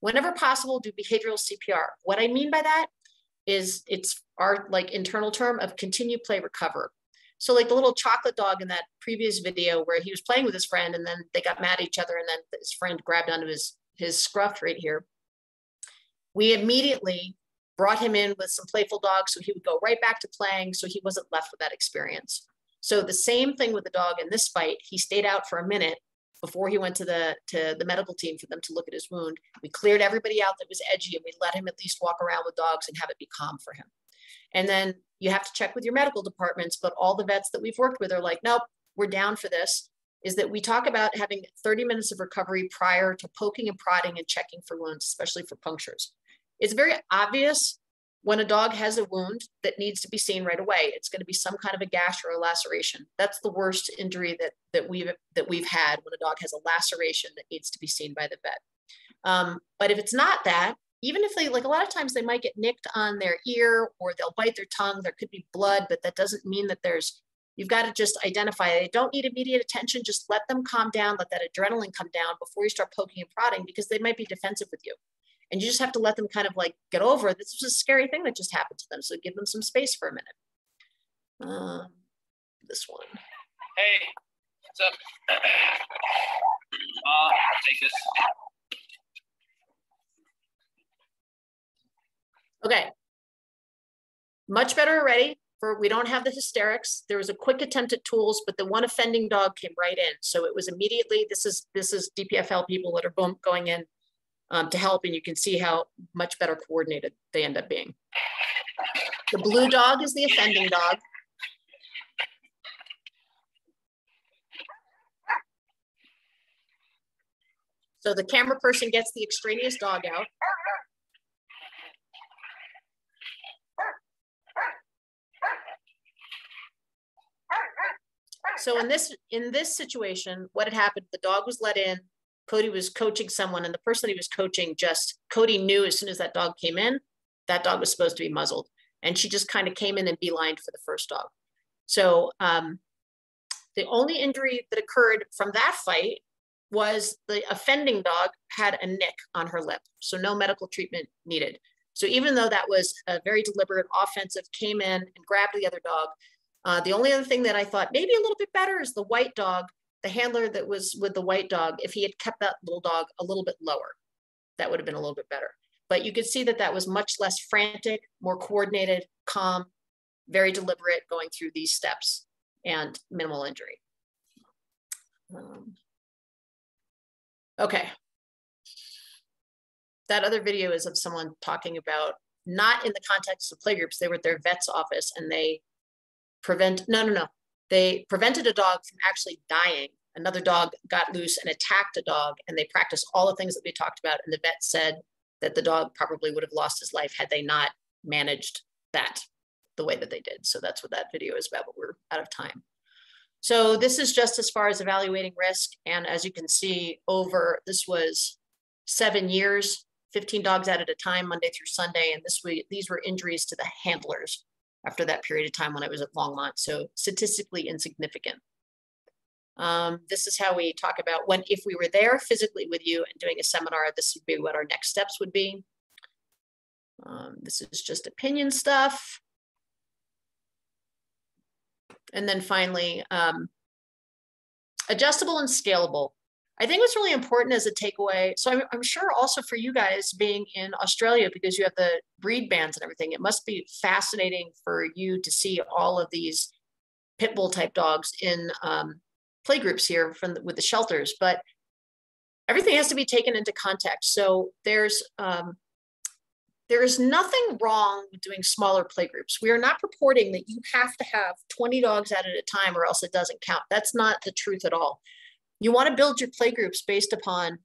Whenever possible, do behavioral CPR. What I mean by that is it's our like internal term of continue play recover. So like the little chocolate dog in that previous video where he was playing with his friend and then they got mad at each other and then his friend grabbed onto his his scruff right here. We immediately brought him in with some playful dogs so he would go right back to playing so he wasn't left with that experience. So the same thing with the dog in this fight, he stayed out for a minute before he went to the to the medical team for them to look at his wound. We cleared everybody out that was edgy and we let him at least walk around with dogs and have it be calm for him. And then you have to check with your medical departments, but all the vets that we've worked with are like, nope, we're down for this. Is that we talk about having 30 minutes of recovery prior to poking and prodding and checking for wounds, especially for punctures. It's very obvious when a dog has a wound that needs to be seen right away. It's going to be some kind of a gash or a laceration. That's the worst injury that that we've that we've had when a dog has a laceration that needs to be seen by the vet. Um, but if it's not that, even if they like a lot of times they might get nicked on their ear or they'll bite their tongue, there could be blood, but that doesn't mean that there's you've got to just identify they don't need immediate attention just let them calm down let that adrenaline come down before you start poking and prodding because they might be defensive with you and you just have to let them kind of like get over it. This was a scary thing that just happened to them. So give them some space for a minute. Um, this one. Hey, what's up? Uh, I'll take this. Okay. Much better already. For we don't have the hysterics. There was a quick attempt at tools, but the one offending dog came right in. So it was immediately. This is this is DPFL people that are going in um, to help and you can see how much better coordinated they end up being. The blue dog is the offending dog. So the camera person gets the extraneous dog out. So in this in this situation, what had happened, the dog was let in, Cody was coaching someone, and the person he was coaching just Cody knew as soon as that dog came in, that dog was supposed to be muzzled, and she just kind of came in and beelined for the first dog. So um, the only injury that occurred from that fight was the offending dog had a nick on her lip, so no medical treatment needed. So even though that was a very deliberate offensive, came in and grabbed the other dog. Uh, the only other thing that I thought maybe a little bit better is the white dog the handler that was with the white dog, if he had kept that little dog a little bit lower, that would have been a little bit better. But you could see that that was much less frantic, more coordinated, calm, very deliberate going through these steps and minimal injury. Um, okay. That other video is of someone talking about not in the context of playgroups, they were at their vet's office and they prevent, no, no, no, they prevented a dog from actually dying. Another dog got loose and attacked a dog, and they practiced all the things that we talked about. And the vet said that the dog probably would have lost his life had they not managed that the way that they did. So that's what that video is about, but we're out of time. So this is just as far as evaluating risk. And as you can see over, this was seven years, 15 dogs out at a time, Monday through Sunday. And this these were injuries to the handlers after that period of time when I was at Longmont. So statistically insignificant. Um, this is how we talk about when, if we were there physically with you and doing a seminar, this would be what our next steps would be. Um, this is just opinion stuff. And then finally, um, adjustable and scalable. I think what's really important as a takeaway. So I'm, I'm, sure also for you guys being in Australia because you have the breed bans and everything, it must be fascinating for you to see all of these pit bull type dogs in um, play groups here from the, with the shelters. But everything has to be taken into context. So there's um, there is nothing wrong with doing smaller play groups. We are not purporting that you have to have 20 dogs out at a time or else it doesn't count. That's not the truth at all. You want to build your play groups based upon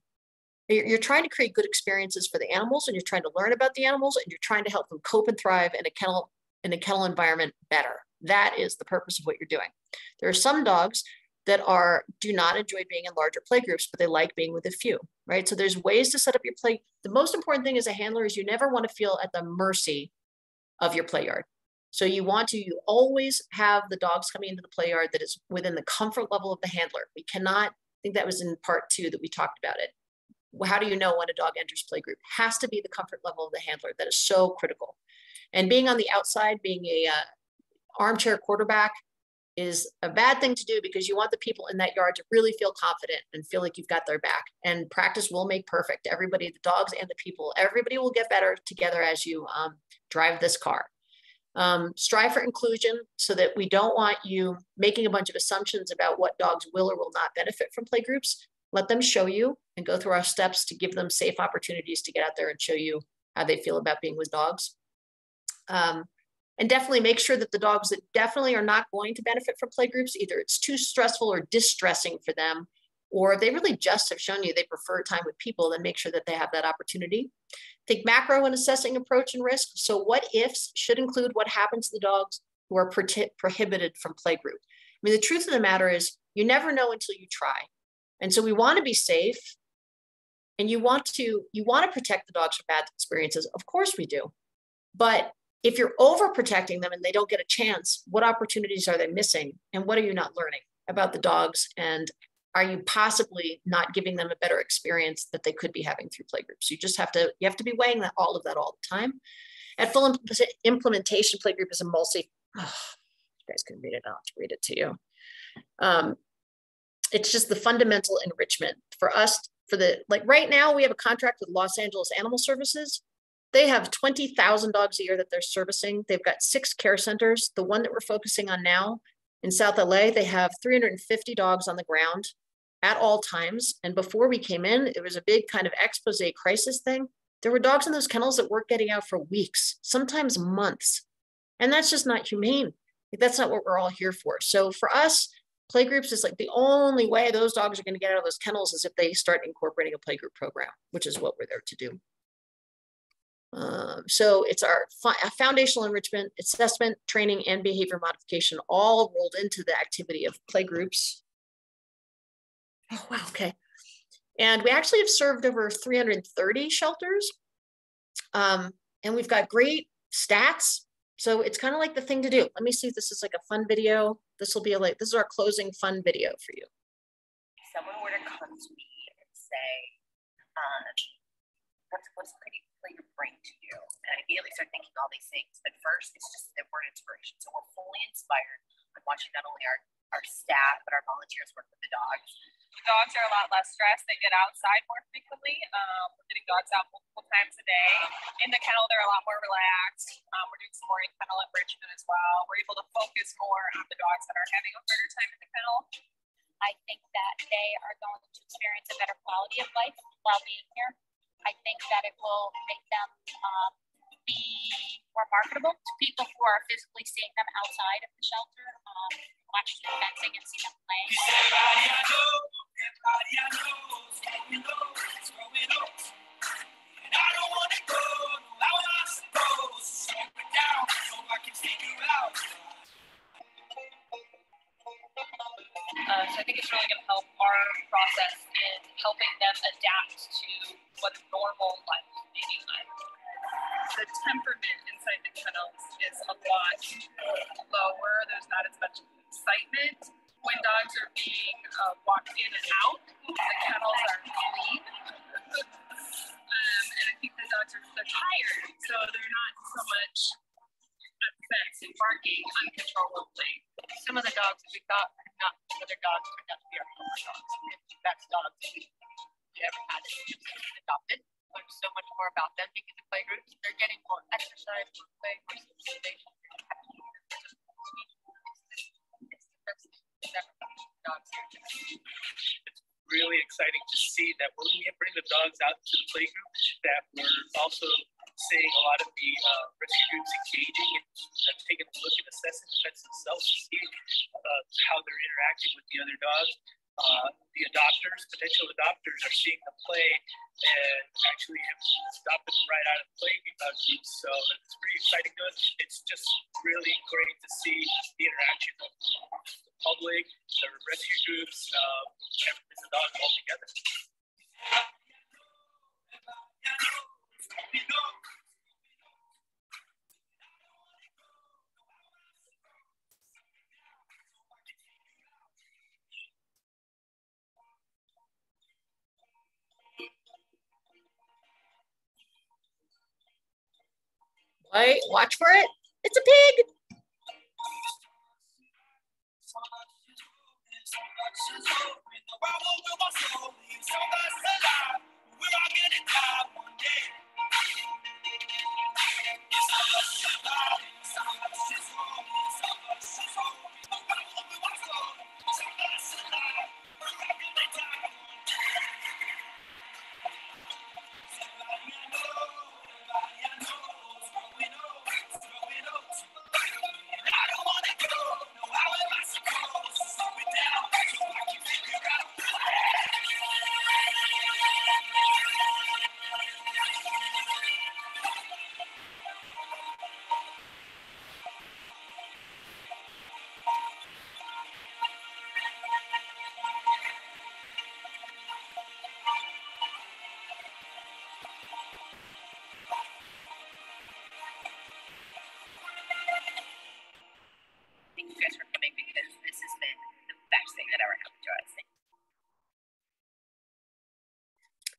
you're trying to create good experiences for the animals and you're trying to learn about the animals and you're trying to help them cope and thrive in a kennel in a kennel environment better. That is the purpose of what you're doing. There are some dogs that are do not enjoy being in larger play groups, but they like being with a few, right? So there's ways to set up your play. The most important thing as a handler is you never want to feel at the mercy of your play yard. So you want to you always have the dogs coming into the play yard that is within the comfort level of the handler. We cannot think that was in part two that we talked about it. how do you know when a dog enters playgroup? Has to be the comfort level of the handler. That is so critical. And being on the outside, being a uh, armchair quarterback is a bad thing to do because you want the people in that yard to really feel confident and feel like you've got their back. And practice will make perfect. Everybody, the dogs and the people, everybody will get better together as you um, drive this car. Um, strive for inclusion so that we don't want you making a bunch of assumptions about what dogs will or will not benefit from playgroups. Let them show you and go through our steps to give them safe opportunities to get out there and show you how they feel about being with dogs. Um, and definitely make sure that the dogs that definitely are not going to benefit from playgroups, either it's too stressful or distressing for them, or if they really just have shown you they prefer time with people, then make sure that they have that opportunity. Think macro in assessing approach and risk. So what ifs should include what happens to the dogs who are pro prohibited from playgroup. I mean, the truth of the matter is you never know until you try. And so we want to be safe and you want to you want to protect the dogs from bad experiences. Of course we do. But if you're overprotecting them and they don't get a chance, what opportunities are they missing? And what are you not learning about the dogs? And are you possibly not giving them a better experience that they could be having through playgroups? You just have to, you have to be weighing that all of that all the time. At full implementation, playgroup is a multi, oh, you guys can read it, I'll read it to you. Um, it's just the fundamental enrichment for us for the, like right now we have a contract with Los Angeles Animal Services they have 20,000 dogs a year that they're servicing. They've got six care centers. The one that we're focusing on now in South LA, they have 350 dogs on the ground at all times. And before we came in, it was a big kind of expose crisis thing. There were dogs in those kennels that weren't getting out for weeks, sometimes months. And that's just not humane. That's not what we're all here for. So for us, playgroups is like the only way those dogs are going to get out of those kennels is if they start incorporating a playgroup program, which is what we're there to do. Um, so it's our foundational enrichment, assessment, training, and behavior modification all rolled into the activity of play groups. Oh, wow, okay. And we actually have served over 330 shelters. Um, and we've got great stats. So it's kind of like the thing to do. Let me see if this is like a fun video. This will be a like, this is our closing fun video for you. If Someone were to come to me and say, um, what's, what's pretty your brain to you and immediately start thinking all these things. But first, it's just that we're inspiration. So we're fully inspired on watching not only our, our staff, but our volunteers work with the dogs. Dogs are a lot less stressed. They get outside more frequently. Um, we're getting dogs out multiple times a day. In the kennel, they're a lot more relaxed. Um, we're doing some more in kennel enrichment as well. We're able to focus more on the dogs that are having a harder time in the kennel. I think that they are going to experience a better quality of life while being here. I think that it will make them um, be more marketable to people who are physically seeing them outside of the shelter, um, watch them fencing and see them playing. Uh, so I think it's really going to help our process in helping them adapt to watch for it.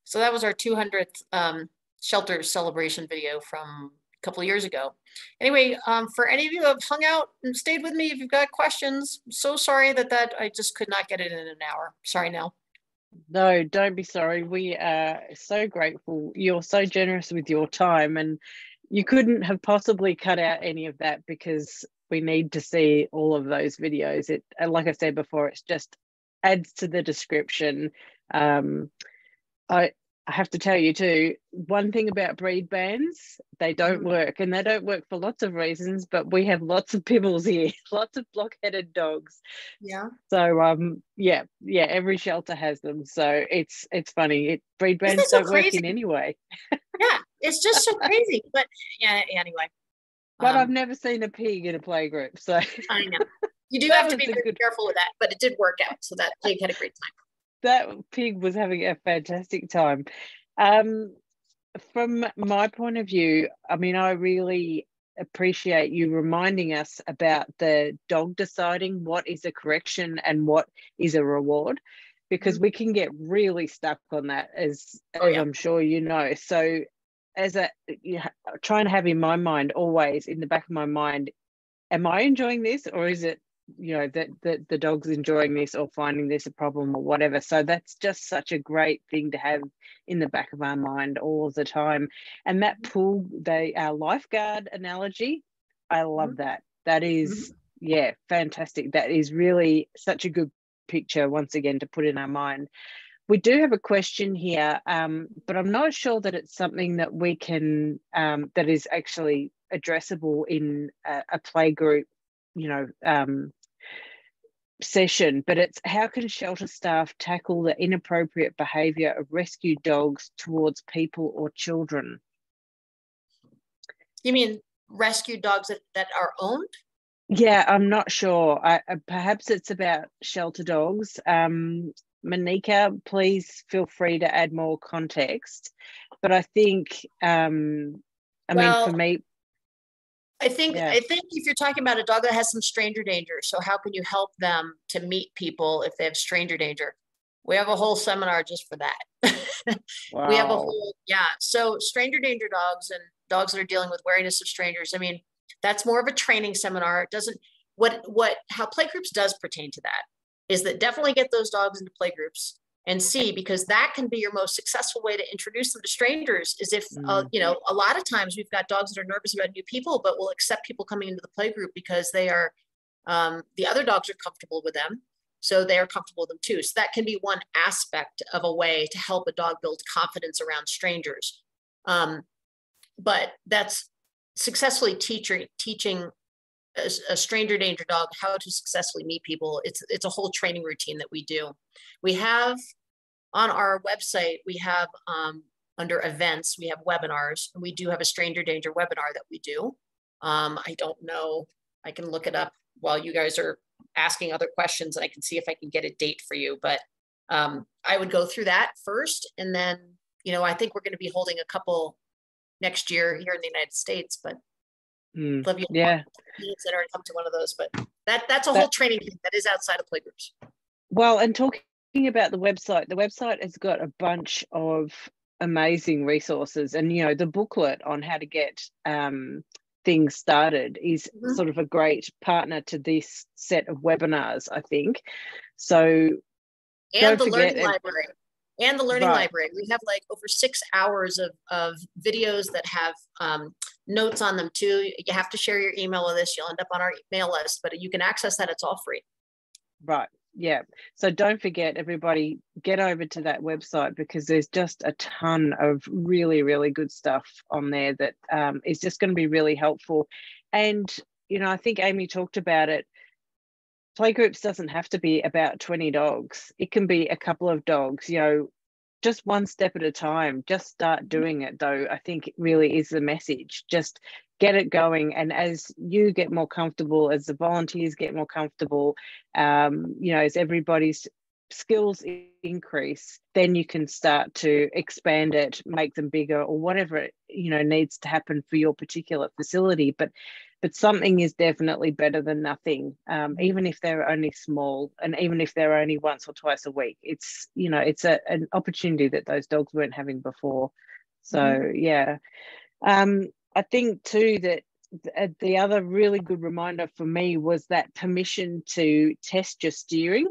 So that was our 200th um, shelter celebration video from a couple of years ago. Anyway, um, for any of you who have hung out and stayed with me, if you've got questions, so sorry that that I just could not get it in an hour. Sorry, Nell. No, don't be sorry. We are so grateful. You're so generous with your time, and you couldn't have possibly cut out any of that because we need to see all of those videos. It, like I said before, it's just adds to the description. Um, I I have to tell you too, one thing about breed bans, they don't work, and they don't work for lots of reasons. But we have lots of pibbles here, lots of block-headed dogs. Yeah. So um, yeah, yeah, every shelter has them. So it's it's funny. It breed Isn't bans so don't work in any way. Yeah, it's just so crazy. But yeah, anyway. But I've Um, never seen a pig in a play group. So I know. You do have to be very good- careful with that, but it did work out. So that pig had a great time. That pig was having a fantastic time. Um, from my point of view, I mean, I really appreciate you reminding us about the dog deciding what is a correction and what is a reward, because we can get really stuck on that, as, Oh, as. I'm sure you know. So, as a you ha- trying to have in my mind always in the back of my mind, am I enjoying this or is it you know that that the dog's enjoying this or finding this a problem or whatever. So that's just such a great thing to have in the back of our mind all the time. And that pool they our lifeguard analogy. I love that. That is yeah fantastic. That is really such a good picture once again to put in our mind. We do have a question here um, but i'm not sure that it's something that we can um, that is actually addressable in a, a play group you know um, session, but it's how can shelter staff tackle the inappropriate behaviour of rescued dogs towards people or children? You mean rescued dogs that, that are owned? Yeah, I'm not sure. I, I- perhaps it's about shelter dogs. Um, Monika, please feel free to add more context. But I think, um, I mean, for me, I think Yeah. I think if you're talking about a dog that has some stranger danger, so how can you help them to meet people if they have stranger danger? We have a whole seminar just for that. We have a whole yeah. So stranger danger dogs and dogs that are dealing with wariness of strangers. I mean, that's more of a training seminar. It doesn't what what how playgroups does pertain to that is that definitely get those dogs into playgroups and see because that can be your most successful way to introduce them to strangers is if uh, Mm. you know a lot of times we've got dogs that are nervous about new people but will accept people coming into the play group because they are um, the other dogs are comfortable with them so they are comfortable with them too. So that can be one aspect of a way to help a dog build confidence around strangers. Um, but that's successfully teaching teaching a stranger danger dog how to successfully meet people. It's it's a whole training routine that we do. We have on our website we have um, under events we have webinars and we do have a stranger danger webinar that we do um, i don't know i can look it up while you guys are asking other questions and i can see if i can get a date for you but um, i would go through that first and then you know i think we're going to be holding a couple next year here in the united states but Mm, love you yeah. consider and come to one of those but that that's a That- whole training thing that is outside of playgroups Well, and talking about the website, the website has got a bunch of amazing resources. And you know the booklet on how to get um, things started is Mhm. sort of a great partner to this set of webinars i think. So and the learning it- library. And the learning Right. library. We have like over six hours of, of videos that have um, notes on them too. You have to share your email with us. You'll end up on our email list but you can access that. It's all free. Right. Yeah. So don't forget, everybody, get over to that website because there's just a ton of really, really good stuff on there that um, is just going to be really helpful. And, you know, I think Aimee talked about it. Playgroups doesn't have to be about 20 dogs, it can be a couple of dogs, you know, just one step at a time. Just start doing it, though. I think it really is the message. Just get it going. And as you get more comfortable, as the volunteers get more comfortable, um, you know, as everybody's skills increase, then you can start to expand it, make them bigger, or whatever you know needs to happen for your particular facility. But but something is definitely better than nothing, um, even if they're only small, and even if they're only once or twice a week. It's you know it's a, an opportunity that those dogs weren't having before. So yeah, um, I think too that th- uh, the other really good reminder for me was that permission to test your steering.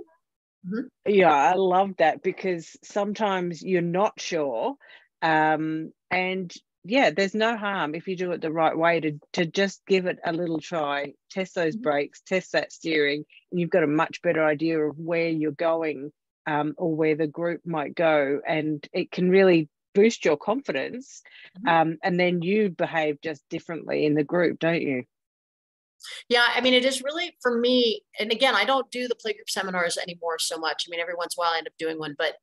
Mhm. Yeah, I love that because sometimes you're not sure. Um, and yeah, there's no harm if you do it the right way to, to just give it a little try, test those Mhm. brakes, test that steering, and you've got a much better idea of where you're going um, or where the group might go. And it can really boost your confidence. Mhm. Um, and then you behave just differently in the group, don't you? Yeah, I mean, it is really for me. And again, I don't do the playgroup seminars anymore so much. I mean, every once in a while I end up doing one, but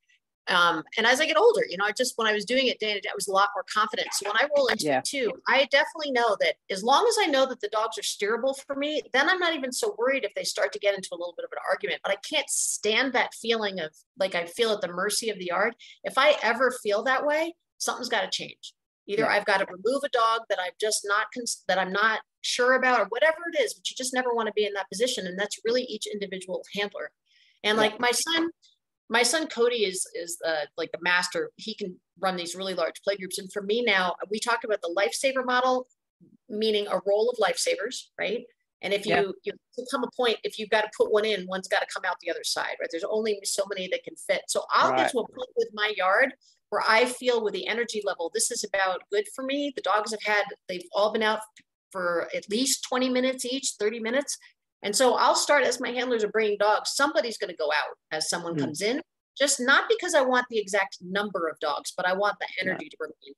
um, and as I get older, you know, I just when I was doing it day to day, I was a lot more confident. So when I roll into Yeah. too, I definitely know that as long as I know that the dogs are steerable for me, then I'm not even so worried if they start to get into a little bit of an argument. But I can't stand that feeling of like I feel at the mercy of the yard. If I ever feel that way, something's got to change. Either Yeah. I've got to remove a dog that I'm just not cons- that I'm not sure about or whatever it is, but you just never want to be in that position. And that's really each individual handler. And like my son, my son Cody is is uh, like the master. He can run these really large play groups. And for me now, we talked about the lifesaver model, meaning a roll of lifesavers, right? And if you Yeah. you come a point, if you've got to put one in, one's got to come out the other side, right? There's only so many that can fit. So I'll Right. get to a point with my yard where I feel with the energy level, this is about good for me. The dogs have had, they've all been out for at least 20 minutes each, 30 minutes. And so I'll start as my handlers are bringing dogs, somebody's going to go out as someone Mm. comes in, just not because I want the exact number of dogs, but I want the energy to bring in.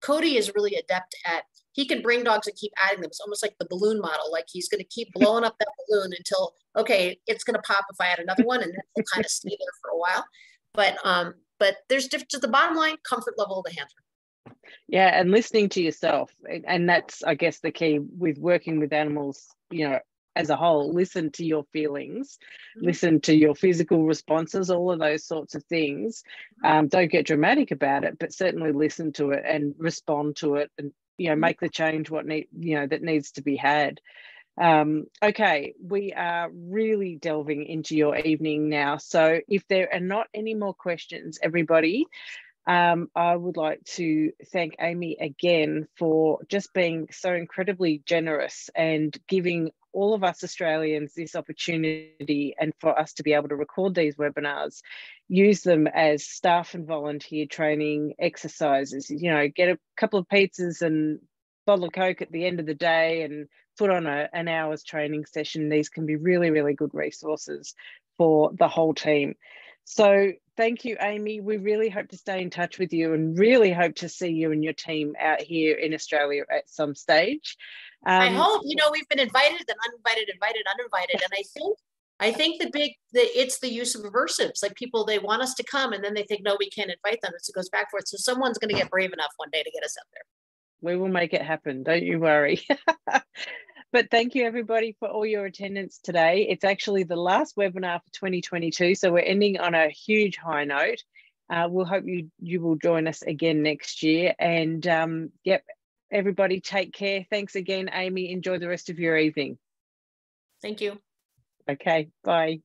Cody is really adept at, he can bring dogs and keep adding them. It's almost like the balloon model. Like he's going to keep blowing up that balloon until, okay, it's going to pop if I add another one and then it'll kind of stay there for a while. But, um, but there's different, to the bottom line, comfort level of the handler. Yeah, and listening to yourself. And that's, I guess, the key with working with animals, you know, as a whole. Listen to your feelings, Mhm. listen to your physical responses, all of those sorts of things. Um, don't get dramatic about it, but certainly listen to it and respond to it and, you know, make the change what need, you know, that needs to be had. Um, okay, we are really delving into your evening now. So if there are not any more questions, everybody, um, I would like to thank Aimee again for just being so incredibly generous and giving all of us Australians this opportunity and for us to be able to record these webinars, use them as staff and volunteer training exercises. You know, get a couple of pizzas and bottle of Coke at the end of the day and put on a, an hour's training session. These can be really, really good resources for the whole team. So thank you, Aimee. We really hope to stay in touch with you and really hope to see you and your team out here in Australia at some stage. I Um, hope, you know, we've been invited and uninvited, invited, uninvited. And I think, I think the big, the, it's the use of aversives. Like people, they want us to come and then they think, no, we can't invite them. So it goes back for it. So someone's going to get brave enough one day to get us up there. we will make it happen. Don't you worry. but thank you everybody for all your attendance today. It's actually the last webinar for 2022. So we're ending on a huge high note. Uh, we'll hope you, you will join us again next year. And um, yep, everybody take care. Thanks again, Aimee. Enjoy the rest of your evening. Thank you. Okay, bye.